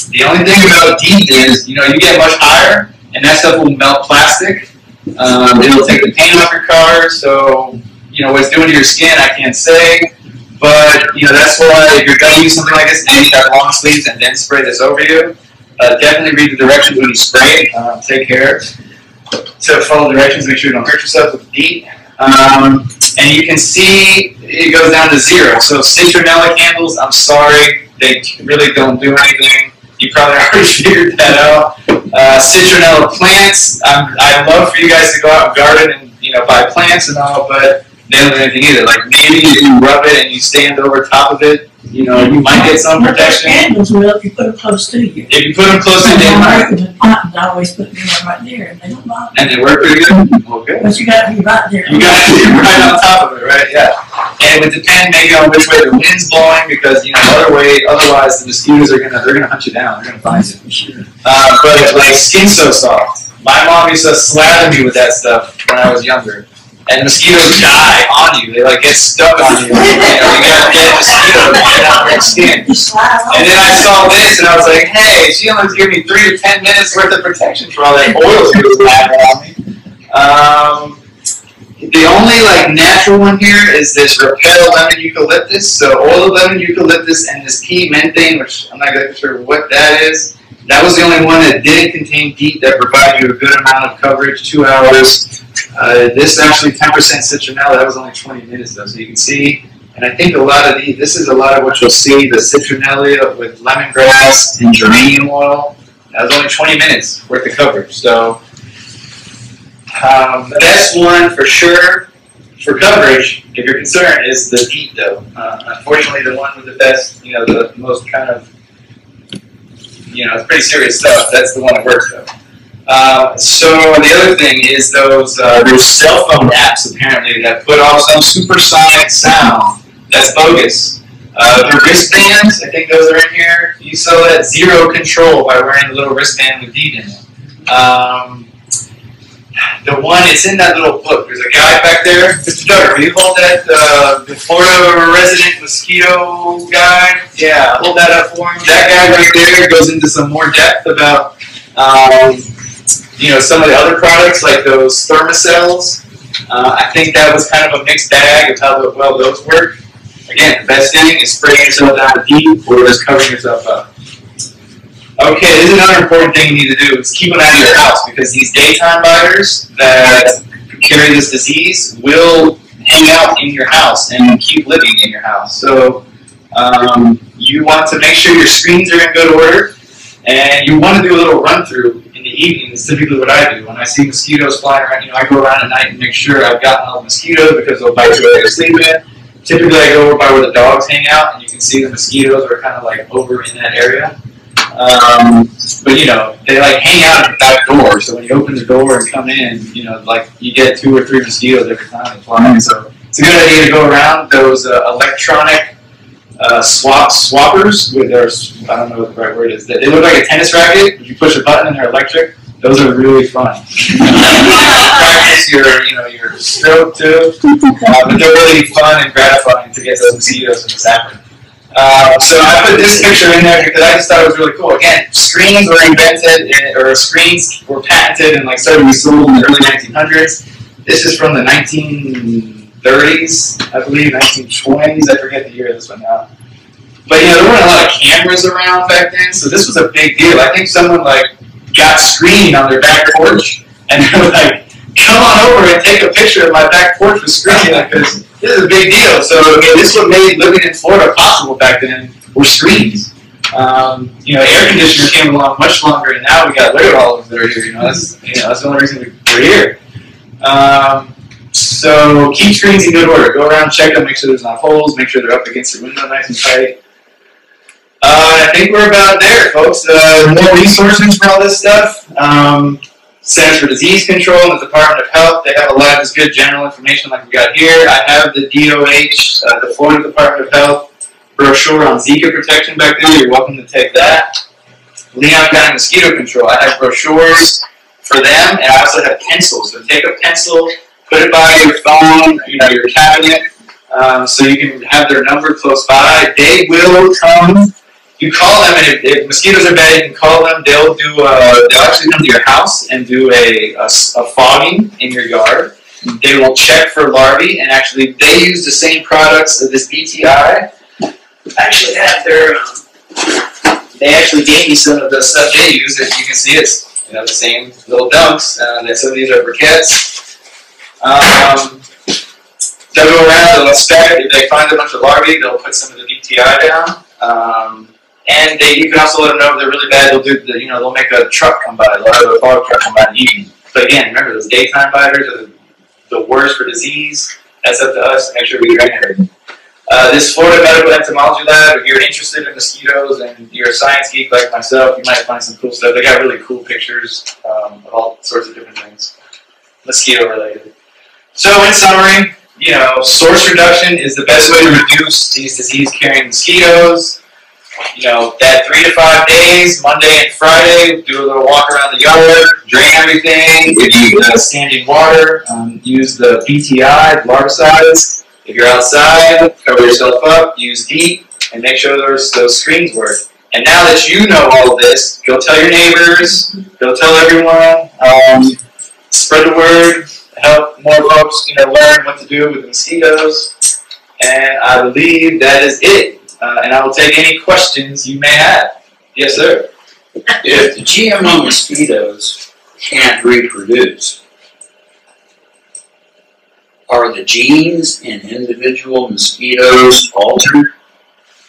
the only thing about DEET is, you know, you get much higher, and that stuff will melt plastic. Um, it'll take the paint off your car, so, you know, what it's doing to your skin, I can't say. But, you know, that's why if you're going to use something like this, and you have long sleeves and then spray this over you, uh, definitely read the directions when you spray it. Uh, take care to follow the directions, make sure you don't hurt yourself with DEET. Um, and you can see it goes down to zero. So citronella candles, I'm sorry, they really don't do anything. You probably already figured that out. Uh, citronella plants, um, I'd love for you guys to go out and garden and you know buy plants and all, but they don't do anything either. Like maybe you rub it and you stand over top of it, you know, you might get some protection. Candles will if you put them close to you. If you put them close to might. I work with cotton, I always put them right there, and they don't bother. And they work pretty good. Well, good. But you gotta be right there. You got to be right on top of it, right? Yeah. And it would depend maybe on which way the wind's blowing, because you know, other way, otherwise the mosquitoes are gonna they're gonna hunt you down. They're gonna find you. Uh, but like skin so soft. My mom used to slather me with that stuff when I was younger. And mosquitoes die on you. They like get stuck on you. You you got dead mosquitoes get on your skin. And then I saw this and I was like, hey, she only gave me three to ten minutes worth of protection for all that oil she was slapping on me. Um, the only like natural one here is this Repel Lemon Eucalyptus. So oil lemon eucalyptus and this p-menthane, which I'm not exactly sure what that is. That was the only one that didn't contain DEET that provided you a good amount of coverage, two hours. Uh, this actually 10% citronella, that was only 20 minutes though, so you can see. And I think a lot of the, this is a lot of what you'll see, the citronella with lemongrass and geranium oil. That was only 20 minutes worth of coverage. So um, the best one for sure for coverage, if you're concerned, is the DEET though. Uh, unfortunately, the one with the best, you know, the most kind of, you know, it's pretty serious stuff. That's the one that works though. Uh, so the other thing is those uh, there's cell phone apps apparently that put off some supersonic sound. That's bogus. Uh, the wristbands, I think those are in here. You saw that zero control by wearing the little wristband with DEET in it. Um, the one, it's in that little book. There's a guy back there. Mr. Duggar, will you hold that, uh, the Florida resident mosquito guy? Yeah, hold that up for him. That guy right there goes into some more depth about, um, you know, some of the other products like those Thermacells. Uh, I think that was kind of a mixed bag of how well those work. Again, the best thing is spraying yourself down DEET or just covering yourself up. Okay, this is another important thing you need to do is keep an eye on your house because these daytime biters that carry this disease will hang out in your house and keep living in your house. So um, you want to make sure your screens are in good order and you want to do a little run through evening. It's typically what I do. When I see mosquitoes flying around, you know, I go around at night and make sure I've gotten all the mosquitoes because they'll bite you while you're sleeping. Typically I go over by where the dogs hang out and you can see the mosquitoes are kind of like over in that area. Um, but you know, they like hang out at the back door. So when you open the door and come in, you know, like you get two or three mosquitoes every time they fly. So it's a good idea to go around those uh, electronic uh, swap swappers with I don't know what the right word is. They look like a tennis racket. If you push a button and they're electric, those are really fun. Practice your you know your stroke too, uh, but they're really fun and gratifying to get those mosquitoes in the zapper. Uh, so I put this picture in there because I just thought it was really cool. Again, screens were invented, in, or screens were patented and like started to be sold in the early 1900s. This is from the 1930s, I believe, 1920s. I forget the year of this one now. But you know, there weren't a lot of cameras around back then, so this was a big deal. I think someone like got screened on their back porch, and they were like, "Come on over and take a picture of my back porch with screening," because this is a big deal. So again, this is what made living in Florida possible back then were screens. Um, you know, air conditioners came along much longer, and now we got litter all over there. Here, you know, that's you know that's the only reason we- we're here. Um, so keep screens in good order. Go around, check them, make sure there's not holes, make sure they're up against the window nice and tight. Uh, I think we're about there, folks. Uh, more resources for all this stuff. Um, Centers for Disease Control and the Department of Health, they have a lot of this good general information like we got here. I have the DOH, uh, the Florida Department of Health brochure on Zika protection back there. You're welcome to take that. Leon County Mosquito Control, I have brochures for them, and I also have pencils. So take a pencil, put it by your phone, you know, your cabinet, um, so you can have their number close by. They will come you call them, and if, if mosquitoes are bad, you can call them. They'll do. Uh, they'll actually come to your house and do a a fogging in your yard. They will check for larvae, and actually, they use the same products that this BTI. Actually, have their. Um, they actually gave me some of the stuff they use. As you can see, it's you know the same little dunks. Uh, and some of these are briquettes. Um, they'll go around. They'll inspect. If they find a bunch of larvae, they'll put some of the BTI down. Um, and they, you can also let them know if they're really bad. They'll do, the, you know, they'll make a truck come by. They'll have a fog truck come by in the evening. But again, remember those daytime biters are the, the worst for disease. That's up to us to make sure we drain everything. Uh, this Florida Medical Entomology Lab, if you're interested in mosquitoes and you're a science geek like myself, you might find some cool stuff. They got really cool pictures um, of all sorts of different things, mosquito related. So, in summary, you know, source reduction is the best way to reduce these disease carrying mosquitoes. you know, that three to five days, Monday and Friday, do a little walk around the yard, drain everything. If you uh, standing water, um, use the BTI, larvicides. If you're outside, cover yourself up, use DEET, and make sure those, those screens work. And now that you know all of this, go tell your neighbors, go tell everyone, um, spread the word, help more folks, you know, learn what to do with the mosquitoes. And I believe that is it. Uh, and I will take any questions you may have. Yes, sir. If the GMO mosquitoes can't reproduce, are the genes in individual mosquitoes altered?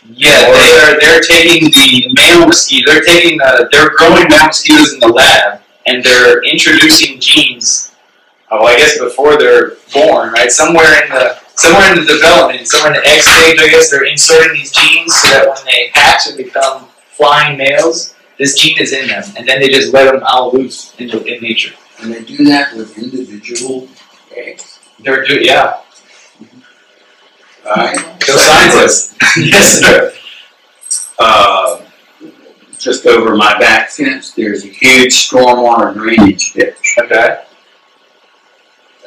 Yeah, they are. They're taking the male mosquito. They're taking. Uh, they're growing male mosquitoes in the lab, and they're introducing genes. Oh, I guess before they're born, right? Somewhere in the somewhere in the development, somewhere in the egg stage, I guess they're inserting these genes so that when they hatch and become flying males, this gene is in them, and then they just let them out loose in, in nature. And they do that with individual eggs. They're do yeah. Right? Go scientists. yes, sir. Uh, just over my back fence, there's a huge stormwater drainage ditch. Okay.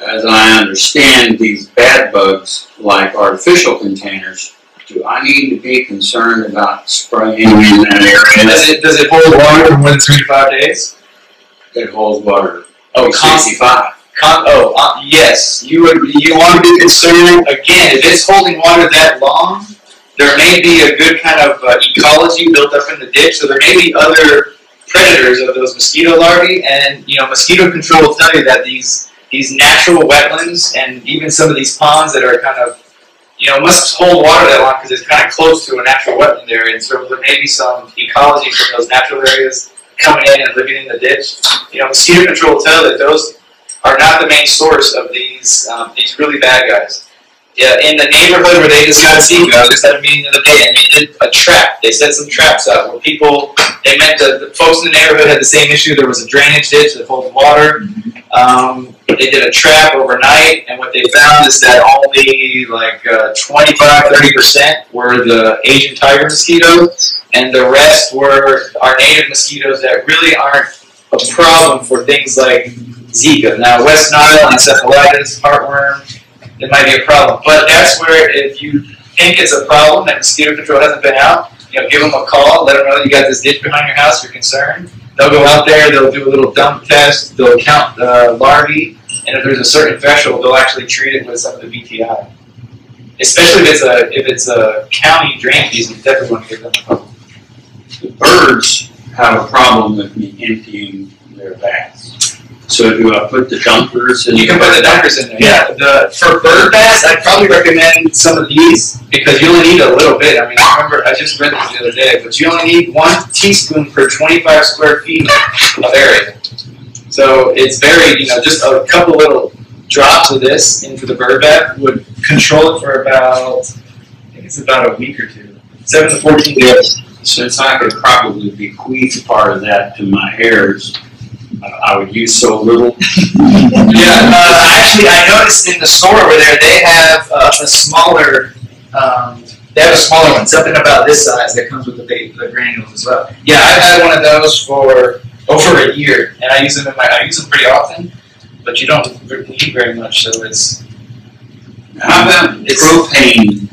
As I understand, these bad bugs like artificial containers, do I need to be concerned about spraying in that area Does it does it hold water for more than three to five days? It holds water? Oh, sixty-five. Con- oh, uh, yes. You would. You want to be concerned again if it's holding water that long. There may be a good kind of uh, ecology built up in the ditch, so there may be other predators of those mosquito larvae. And you know, mosquito control will tell you that these these natural wetlands and even some of these ponds that are kind of you know must hold water that long because it's kind of close to a natural wetland area, and so there may be some ecology from those natural areas coming in and living in the ditch. You know, mosquito control will tell that those are not the main source of these um, these really bad guys. Yeah, in the neighborhood where they just got Zika, I just had a meeting the other day, and they did a trap. They set some traps out where people. They meant that the folks in the neighborhood had the same issue. There was a drainage ditch that holding water. Um, they did a trap overnight, and what they found is that only like uh, 25, 30 percent were the Asian tiger mosquito, and the rest were our native mosquitoes that really aren't a problem for things like Zika. Now, West Nile, encephalitis, heartworm, it might be a problem. But that's where if you think it's a problem that mosquito control hasn't been out, you know, give them a call, let them know you got this ditch behind your house, you're concerned. They'll go out there, they'll do a little dump test, they'll count the larvae, and if there's a certain threshold, they'll actually treat it with some of the BTI. Especially if it's a if it's a county drain piece, you definitely want to give them a call. The birds have a problem with me emptying their baths. So do I put the dumpers in? You can put the dunkers in there. Yeah, the for bird baths, I'd probably recommend some of these because you only need a little bit. I mean, I remember I just read this the other day, but you only need one teaspoon per 25 square feet of area. So it's very, you know, just a couple little drops of this into the bird bath would control it for about, I think it's about a week or two, seven to 14 days. Since I could probably bequeath part of that to my heirs, I- would use so little. Yeah, uh, actually, I noticed in the store over there they have uh, a smaller. Um, they have a smaller one, something about this size that comes with the, the granules as well. Yeah, I've had one of those for over a year, and I use them in my. I use them pretty often, but you don't need very much, so it's. How about It's- propane?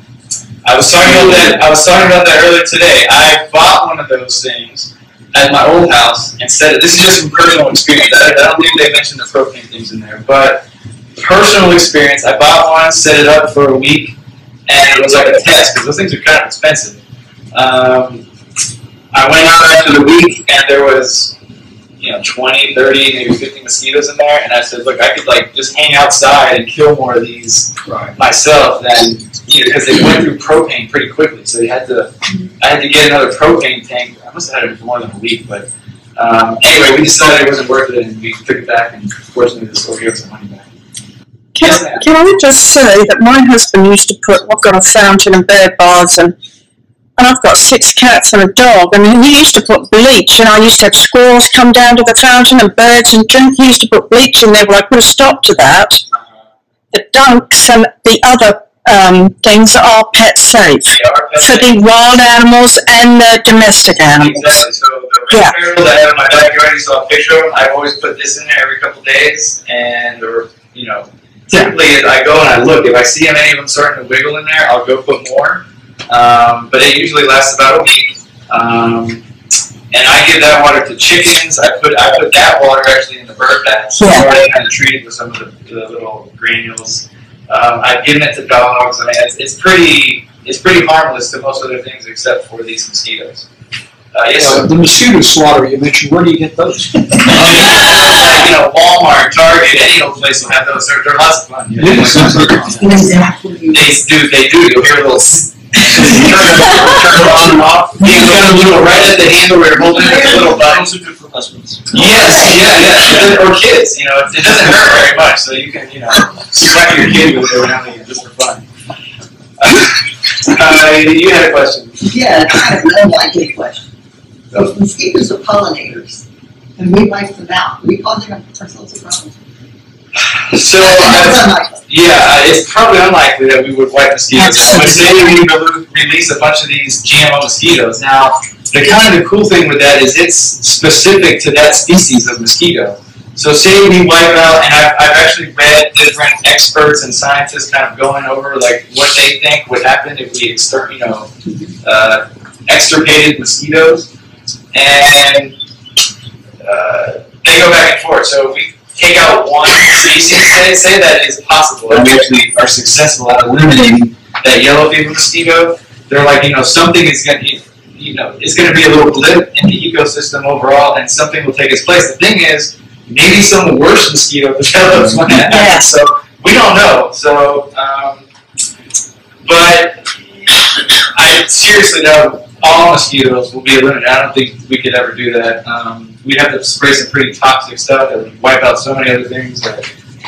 I was talking about that. I was talking about that earlier today. I bought one of those things at my old house and set it. This is just from personal experience. I, I don't think they mentioned the propane things in there, but personal experience. I bought one, set it up for a week, and it was like a test because those things are kind of expensive. Um, I went out after the week, and there was you know 20, 30, maybe 50 mosquitoes in there, and I said, look, I could like just hang outside and kill more of these Right. myself than you know because they went through propane pretty quickly. So you had to, I had to get another propane tank. I must have had it for more than a week, but um, anyway, we decided it wasn't worth it, and we took it back. And fortunately, the store gave us the money back. Can, Yes, can I just say that my husband used to put, I've got a fountain and bed baths and, and I've got six cats and a dog and he used to put bleach and I used to have squirrels come down to the fountain and birds and drink. He used to put bleach in there, well I put a stop to that. The dunks and the other um, things are pet safe They are pet for the wild animals and the domestic animals. Exactly. So the Yeah. that I have in my backyard, you saw a picture of. I always put this in there every couple days, and or you know, typically I go and I look. If I see any of them starting to wiggle in there, I'll go put more. Um, but it usually lasts about a week. Um, and I give that water to chickens. I put I put that water actually in the bird bath. So Yeah. it's already kind of treated with some of the, the little granules. Um, I've given it to dogs. I mean, it's, it's pretty it's pretty harmless to most other things except for these mosquitoes. Uh, yes, Uh, the mosquito slaughter you mentioned, where do you get those? I mean, like, you know, Walmart, Target, any old place will have those. They're, they're lots of fun. Exactly. They do, they do. You'll hear a little. Turn it, on and off. You got a little right at the handle where you're holding a little button. Are good for husbands. Yes, yeah, yeah. Or kids, you know, it, doesn't hurt very much, so you can, you know, smack your kid with it every now just for fun. Uh, you had a question. Yeah, I have no likely question. Those mosquitoes are pollinators, and we wipe them out. We causing ourselves a problem. So, That's uh. Yeah, uh, it's probably unlikely that we would wipe mosquitoes out. But say we release a bunch of these GMO mosquitoes. Now, the kind of the cool thing with that is it's specific to that species of mosquito. So say we wipe out, and I've, I've actually read different experts and scientists kind of going over like what they think would happen if we exter- you know, uh, extirpated mosquitoes, and uh, they go back and forth. So we take out one species, say, say that is possible, and we actually are successful at eliminating that yellow fever mosquito, they're like, you know, something is going to, you know, it's going to be a little blip in the ecosystem overall, and something will take its place. The thing is, maybe some of the worst mosquito develops when that happens. So we don't know. So, um, but I seriously know all mosquitoes will be eliminated. I don't think we could ever do that. Um, we'd have to spray some pretty toxic stuff that would wipe out so many other things. That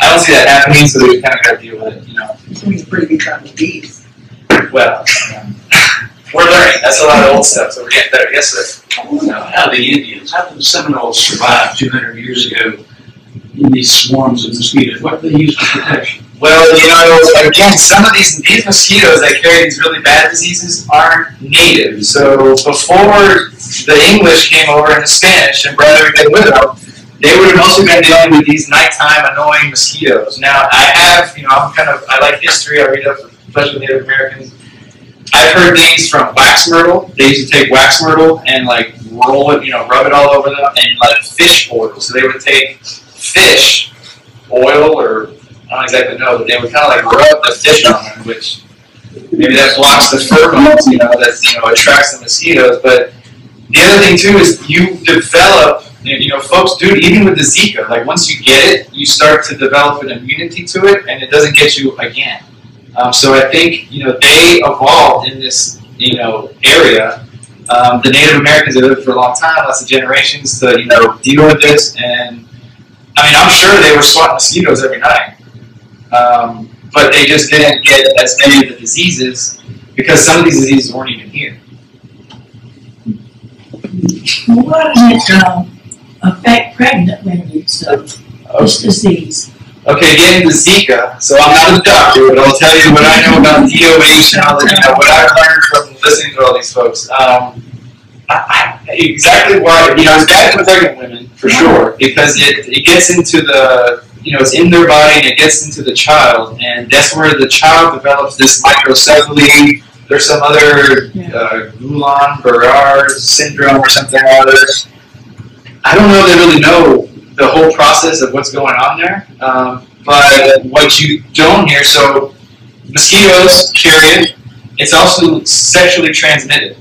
I don't see that happening, so we kind of got to deal with it. You know, It's pretty good trouble with bees. well, um, we're learning. That's a lot of old stuff, so we're getting better. Yes, sir. Now, how the Indians, how did the Seminoles survive two hundred years ago in these swarms of mosquitoes? What did they use for protection? Well, you know, again, some of these these mosquitoes that carry these really bad diseases aren't native. So before the English came over and the Spanish and brought everything with them, they would have mostly been dealing with these nighttime annoying mosquitoes. Now, I have, you know, I'm kind of I like history. I read up, especially Native Americans. I've heard things from wax myrtle. They used to take wax myrtle and like roll it, you know, rub it all over them, and like fish oil. So they would take fish oil or I don't exactly know, but they would kind of like rub the fish on them, which maybe that blocks the pheromones, you know, that you know attracts the mosquitoes. But the other thing too is you develop, you know, folks do even with the Zika. Like once you get it, you start to develop an immunity to it, and it doesn't get you again. Um, so I think you know they evolved in this you know area. Um, the Native Americans have lived for a long time, lots of generations to you know deal with this, and I mean I'm sure they were swatting mosquitoes every night. Um, but they just didn't get as many of the diseases because some of these diseases weren't even here. What does it, um, affect pregnant women, so, this disease? Okay, getting to Zika. So I'm not a doctor, but I'll tell you what I know about DOH and all the, you know, what I've learned from listening to all these folks. Um, I, I, exactly why, you know, it's bad for pregnant women, for sure, because it, it gets into the, you know, it's in their body and it gets into the child, and that's where the child develops this microcephaly. There's some other uh, Guillain-Barré syndrome or something or other. I don't know they really know the whole process of what's going on there. Um, but what you don't hear, so mosquitoes carry it. It's also sexually transmitted.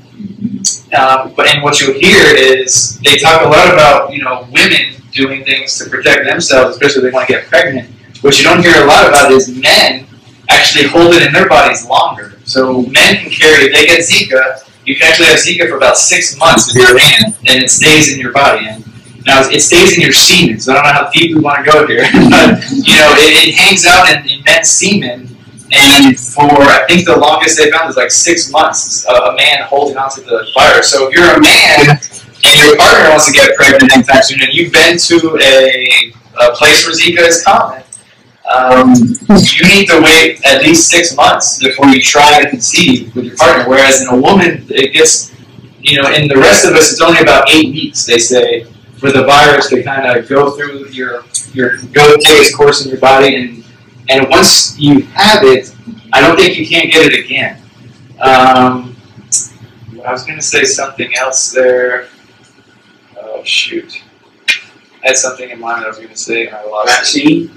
Um, but and what you'll hear is they talk a lot about you know women doing things to protect themselves, especially if they want to get pregnant. What you don't hear a lot about is men actually hold it in their bodies longer. So men can carry if they get Zika, you can actually have Zika for about six months with your hand, and it stays in your body. And now it stays in your semen, so I don't know how deep we want to go here, but you know it, it hangs out in, in men's semen, and for I think the longest they found is like six months. A, a man holding onto the virus. So if you're a man and your partner wants to get pregnant anytime soon, and you've been to a, a place where Zika is common, um, you need to wait at least six months before you try to conceive with your partner. Whereas in a woman, it gets, you know, in the rest of us, it's only about eight weeks, they say, for the virus to kind of go through your, your, go take its course in your body. And, and once you have it, I don't think you can't get it again. Um, I was going to say something else there. Shoot. I had something in mind I was going to say and I lost. Vaccine?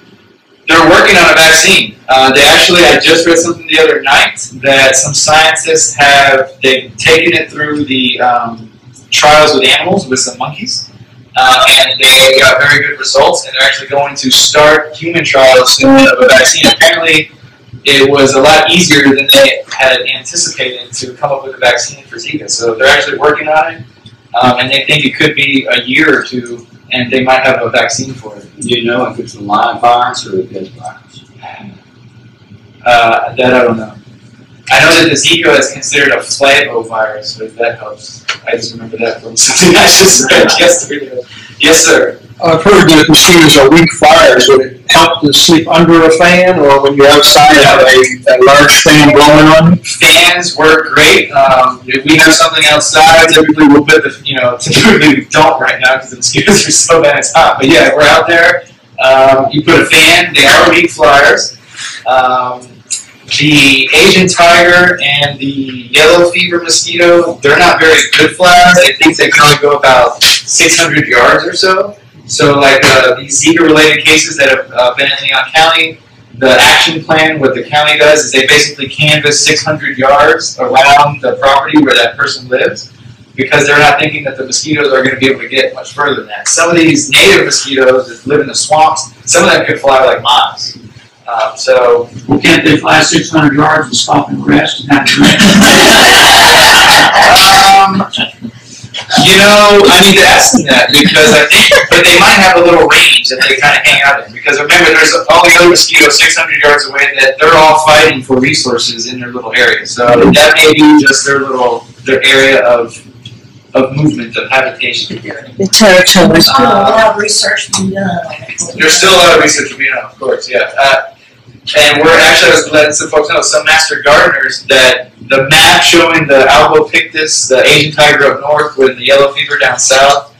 They're working on a vaccine. Uh, they actually, I just read something the other night that some scientists have they've taken it through the um, trials with animals with some monkeys, uh, and they got very good results. And they're actually going to start human trials soon of a vaccine. Apparently, it was a lot easier than they had anticipated to come up with a vaccine for Zika. So they're actually working on it, um, and they think it could be a year or two, and they might have a vaccine for it. Do you know if it's a live virus or a dead virus? Uh, that I don't know. I know that the Zika is considered a flavivirus, but if that helps. I just remember that from something I just read yesterday. Yes, sir. I've heard that mosquitoes are weak flyers. Would it help to sleep under a fan or when you're outside have a, a large fan blowing on you? Fans work great. Um, if we have something outside, typically we'll put the, you know, typically we don't right now because the mosquitoes are so bad it's hot. But yeah, we're out there, um, you put a fan, they are weak flyers. Um, the Asian tiger and the yellow fever mosquito, they're not very good flyers. I think they only go about 600 yards or so. So, like uh, these Zika-related cases that have uh, been in Leon County, the action plan, what the county does is they basically canvass 600 yards around the property where that person lives because they're not thinking that the mosquitoes are going to be able to get much further than that. Some of these native mosquitoes that live in the swamps, some of them could fly like miles. Um, so, Well, can't they fly six hundred yards and stop and rest and have a drink? um, you know, I need to ask them that because I think, but they might have a little range that they kind of hang out in. Because remember, there's all these other mosquitoes 600 yards away that they're all fighting for resources in their little area. So that may be just their little their area of of movement of habitation. The territory. There's still a lot of research to be done. There's still a lot of research to be done, of course, yeah. Uh, and we're actually, I was letting some folks know, some master gardeners, that the map showing the Albopictus, the Asian tiger up north with the yellow fever down south,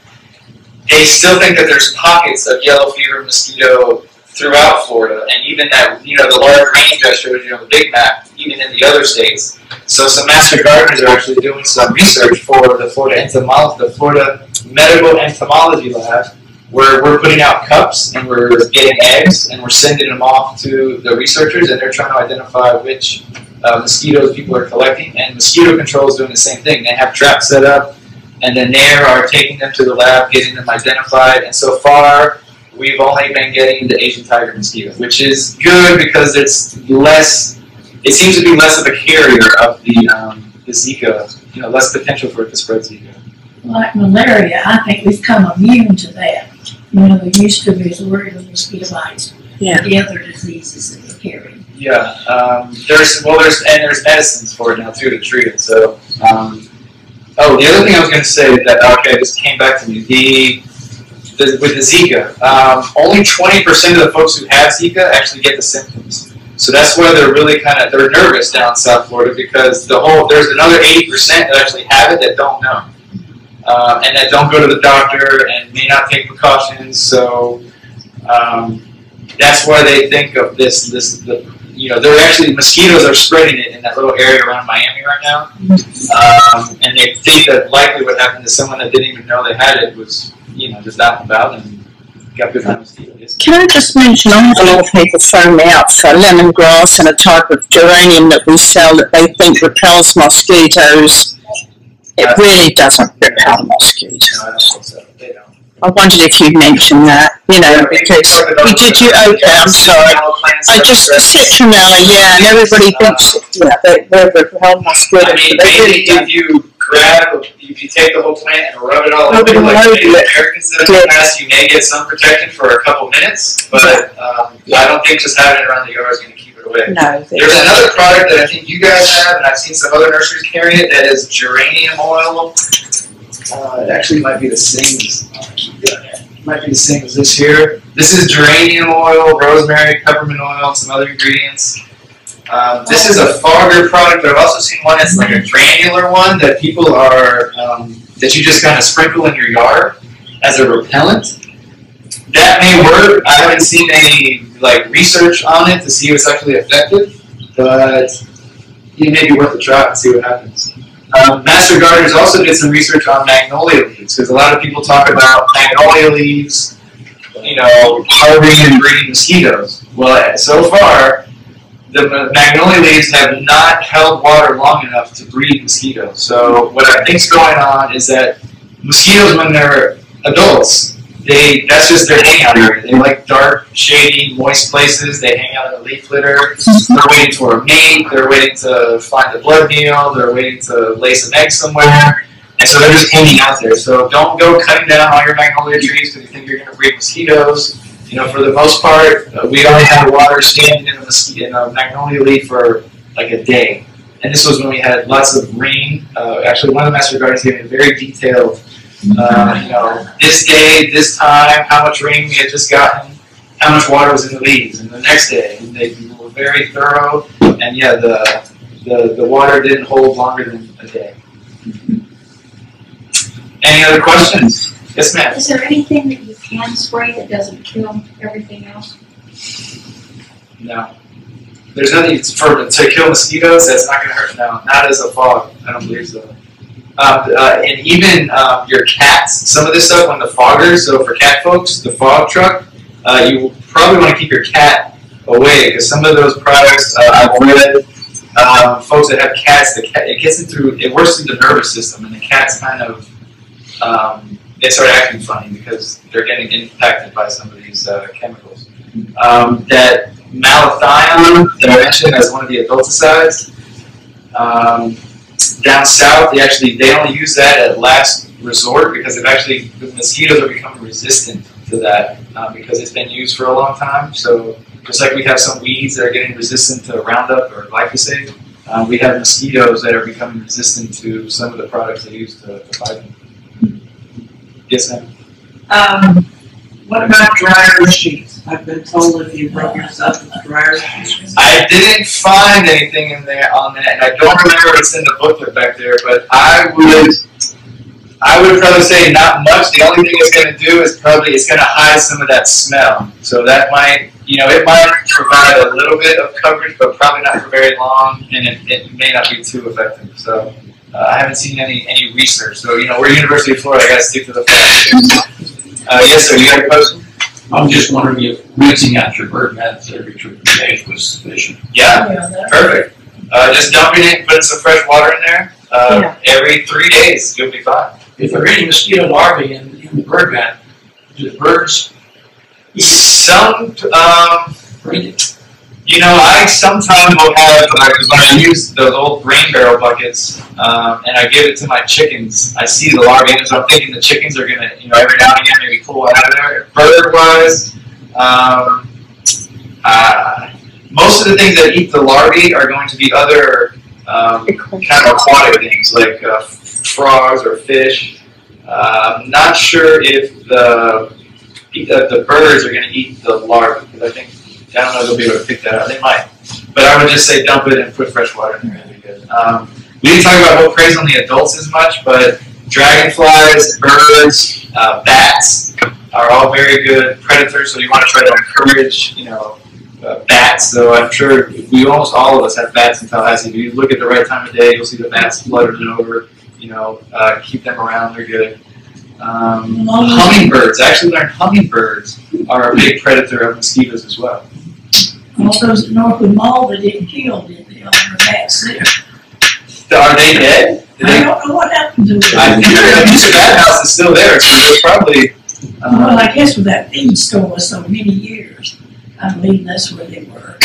they still think that there's pockets of yellow fever mosquito throughout Florida, and even that, you know, the large range I showed you on the big map, even in the other states. So some master gardeners are actually doing some research for the Florida entomology, the Florida Medical Entomology Lab, where we're putting out cups and we're getting eggs and we're sending them off to the researchers and they're trying to identify which uh, mosquitoes people are collecting. And mosquito control is doing the same thing. They have traps set up and then they are taking them to the lab, getting them identified. And so far, we've only been getting the Asian tiger mosquito, which is good because it's less. It seems to be less of a carrier of the um, the Zika. You know, less potential for it to spread Zika. Like malaria, I think we've come immune to that. You know, we used to be worried with mosquito bites. Yeah. The other diseases that we carry. Yeah, um, there's well, there's and there's medicines for it now too to treat it. So, um, oh, the other thing I was going to say that okay, this came back to me. The, the with the Zika, um, only 20% of the folks who have Zika actually get the symptoms. So that's why they're really kind of they're nervous down in South Florida because the whole there's another 80% that actually have it that don't know, um, and that don't go to the doctor and may not take precautions. So. Um, that's why they think of this this the you know they're actually mosquitoes are spreading it in that little area around Miami right now, um, and they think that likely what happened to someone that didn't even know they had it was you know just out and about and got bit by a mosquito. Yes. Can I just mention, I have a lot of people phone me up for lemongrass and a type of geranium that we sell that they think repels mosquitoes. It really doesn't repel mosquitoes. I don't think so. They don't. I wondered if you'd mention that, you know, because we did you, okay, I'm sorry. I just, citronella, yeah, and everybody thinks, yeah, they, they repel I mosquitoes, mean, but they maybe really if you grab, if you take the whole plant and rub it all over like Native. Americans did in the past, you may get some protection for a couple minutes, but um, I don't think just having it around the yard is going to keep it away. No, There's another product that I think you guys have, and I've seen some other nurseries carry it, that is geranium oil. Uh, it actually might be the same as, might be the same as this here. This is geranium oil, rosemary, peppermint oil, and some other ingredients. Um, this is a fogger product, but I've also seen one that's like a granular one that people are um, that you just kind of sprinkle in your yard as a repellent. That may work. I haven't seen any like research on it to see if it's actually effective, but it may be worth a try and see what happens. Um, Master Gardeners also did some research on magnolia leaves because a lot of people talk about magnolia leaves, you know, harboring and breeding mosquitoes. Well, so far, the magnolia leaves have not held water long enough to breed mosquitoes. So what I think is going on is that mosquitoes, when they're adults, they that's just their hangout area. They like dark, shady, moist places. They hang out in the leaf litter. They're waiting for a mate. They're waiting to find a blood meal. They're waiting to lay some eggs somewhere. And so they're just hanging out there. So don't go cutting down all your magnolia trees because you think you're going to breed mosquitoes. You know, for the most part, uh, we only had water standing in a, mosquito, in a magnolia leaf for like a day. And this was when we had lots of rain. Uh, actually, one of the master gardeners gave me a very detailed, uh, you know, this day, this time, how much rain we had just gotten, how much water was in the leaves, and the next day. And they were very thorough. And yeah, the the, the water didn't hold longer than a day. Any other questions? Yes, ma'am. Is there anything that you can spray that doesn't kill everything else? No. There's nothing for to kill mosquitoes. That's not going to hurt. No, not as a fog. I don't believe so. Uh, uh, and even um, your cats. Some of this stuff on the foggers. So for cat folks, the fog truck. Uh, you probably want to keep your cat away because some of those products uh, I've read. Um, folks that have cats, the cat it gets it through. It works through the nervous system, and the cats kind of um, they start acting funny because they're getting impacted by some of these uh, chemicals. Um, that malathion that I mentioned as one of the adulticides. Um, down south, they actually they only use that at last resort because they've actually the mosquitoes are becoming resistant to that uh, because it's been used for a long time. So just like we have some weeds that are getting resistant to Roundup or glyphosate, uh, we have mosquitoes that are becoming resistant to some of the products they use to, to fight them. Yes, ma'am. Um, what about dryer sheets? I've been told if you rub yourself with dryer sheets. I didn't find anything in there on that, and I don't remember what's in the booklet back there. But I would, I would probably say not much. The only thing it's going to do is probably it's going to hide some of that smell. So that might, you know, it might provide a little bit of coverage, but probably not for very long, and it, it may not be too effective. So. Uh, I haven't seen any any research, so you know we're University of Florida. I got to stick to the facts. Uh, yes, sir. You got a question? I'm just wondering if rinsing out your bird baths every two or three days was sufficient. Yeah, Yeah, perfect. Uh, just dumping it, putting some fresh water in there. Uh, Every three days, you'll be fine. If there are any mosquito larvae in, in the bird bath, do the birds Some, um, breed it? You know, I sometimes will have because when I use those old grain barrel buckets um, and I give it to my chickens, I see the larvae, in so I'm thinking the chickens are gonna, you know, every now and again maybe pull one out of there. Bird wise, um, uh, most of the things that eat the larvae are going to be other um, kind of aquatic things like uh, frogs or fish. Uh, I'm not sure if the the birds are going to eat the larvae because I think I don't know if they'll be able to pick that out. They might, but I would just say dump it and put fresh water in there. That'd be good. Um, we didn't talk about what preys on the adults as much, but dragonflies, birds, uh, bats are all very good predators. So you want to try to encourage, you know, uh, bats. So I'm sure we almost all of us have bats in Tallahassee. If you look at the right time of day, you'll see the bats fluttering over. You know, uh, keep them around. They're good. Um, hummingbirds. I actually learned hummingbirds are a big predator of mosquitoes as well. All those at Northwood Mall that didn't kill, did they, on the backs there? Are they dead? Did I they, don't know what happened to them. I think the Mr. Bat House is still there, so they're probably. Well, Uh, I guess with that feed store was so many years, I believe that's where they were.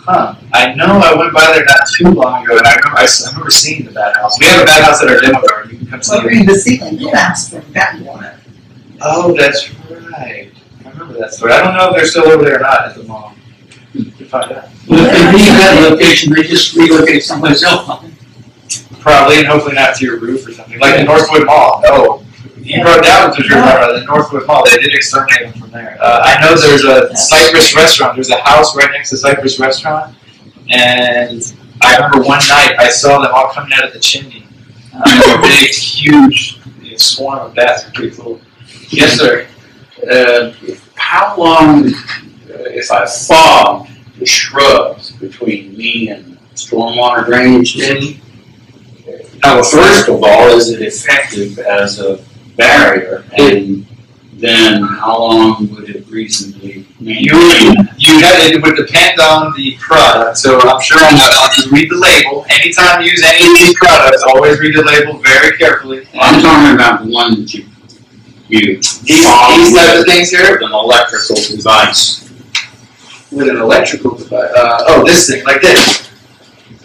huh. I know I went by there not too long ago, and I remember I, s- I remember seeing the Bat House. We have a Bat House at our demo garden. You can come see So it. in the ceiling glass from that one. Oh, that's right. I remember that story. I don't know if they're still over there or not at the mall. To find out. Well, if they leave that location, they just relocate someplace else, huh? Probably, and hopefully not to your roof or something, like the Northwood Mall. No, You brought that one to your uh, the Northwood Mall. They did exterminate them from there. Uh, I know there's a Cypress restaurant. There's a house right next to Cypress restaurant, and I remember one night I saw them all coming out of the chimney. Uh, a big, huge you know, swarm of bats. Pretty cool. Yes, sir. Uh, how long, uh, if I fog the shrubs between me and stormwater drainage ditch? Now, first of all, is it effective as a barrier? And then how long would it reasonably You you have it would depend on the product. So I'm sure on the, read the label. Anytime you use any of these products, always read the label very carefully. I'm talking about the one that you, you These, these types of things here an electrical device. With an electrical device. Uh, oh, this thing like this.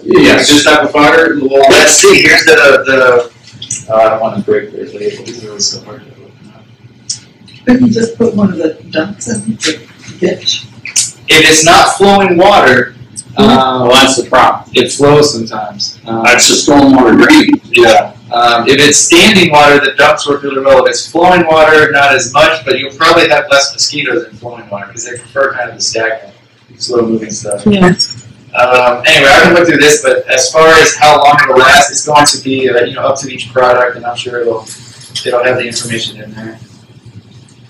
Yeah, This type of fire. Well, let's see. Here's the the. Uh, I don't want to break their label. These are so hard to open up. Couldn't you just put one of the dunks in the ditch? If it's not flowing water, Well, um, that's the problem. it flows sometimes. Um, That's the stormwater drainage. Yeah. Um, if it's standing water, the dunks work really well. If it's flowing water, not as much, but you'll probably have less mosquitoes than flowing water because they prefer kind of the stagnant, slow moving stuff. Yeah. Um, anyway, I can look through this, but as far as how long it'll last, it's going to be uh, you know up to each product, and I'm sure it'll it'll have the information in there.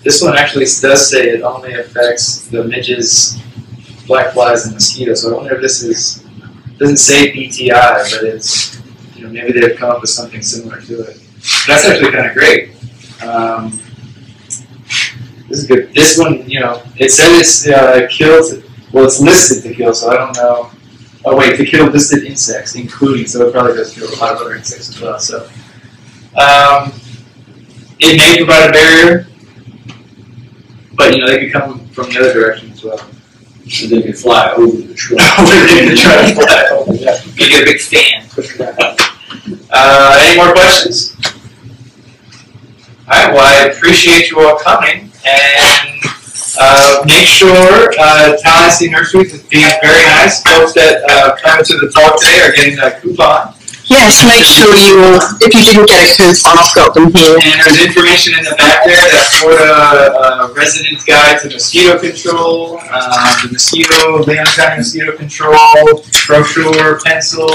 This one actually does say it only affects the midges, black flies, and mosquitoes. So I wonder if this is it doesn't say BTI, but it's you know maybe they've come up with something similar to it. That's actually kind of great. Um, this is good. This one, you know, it said it's uh, killed. Well, it's listed to kill, so I don't know. Oh wait, to kill listed insects, including so it probably does kill a lot of other insects as well. So, um, it may provide a barrier, but you know they could come from the other direction as well. So they can fly over the shrub. they could try to fly over. Yeah, you get a big fan. push it down. Uh, any more questions? All right. Well, I appreciate you all coming, and uh, make sure uh, Tallahassee Nurseries is being very nice. Folks that uh, come to the talk today are getting a coupon. Yes, make sure you, if you didn't get a coupon, I've got them here. And there's information in the back there that Florida uh, resident guide to mosquito control, um, the mosquito, County mosquito control, brochure, pencil,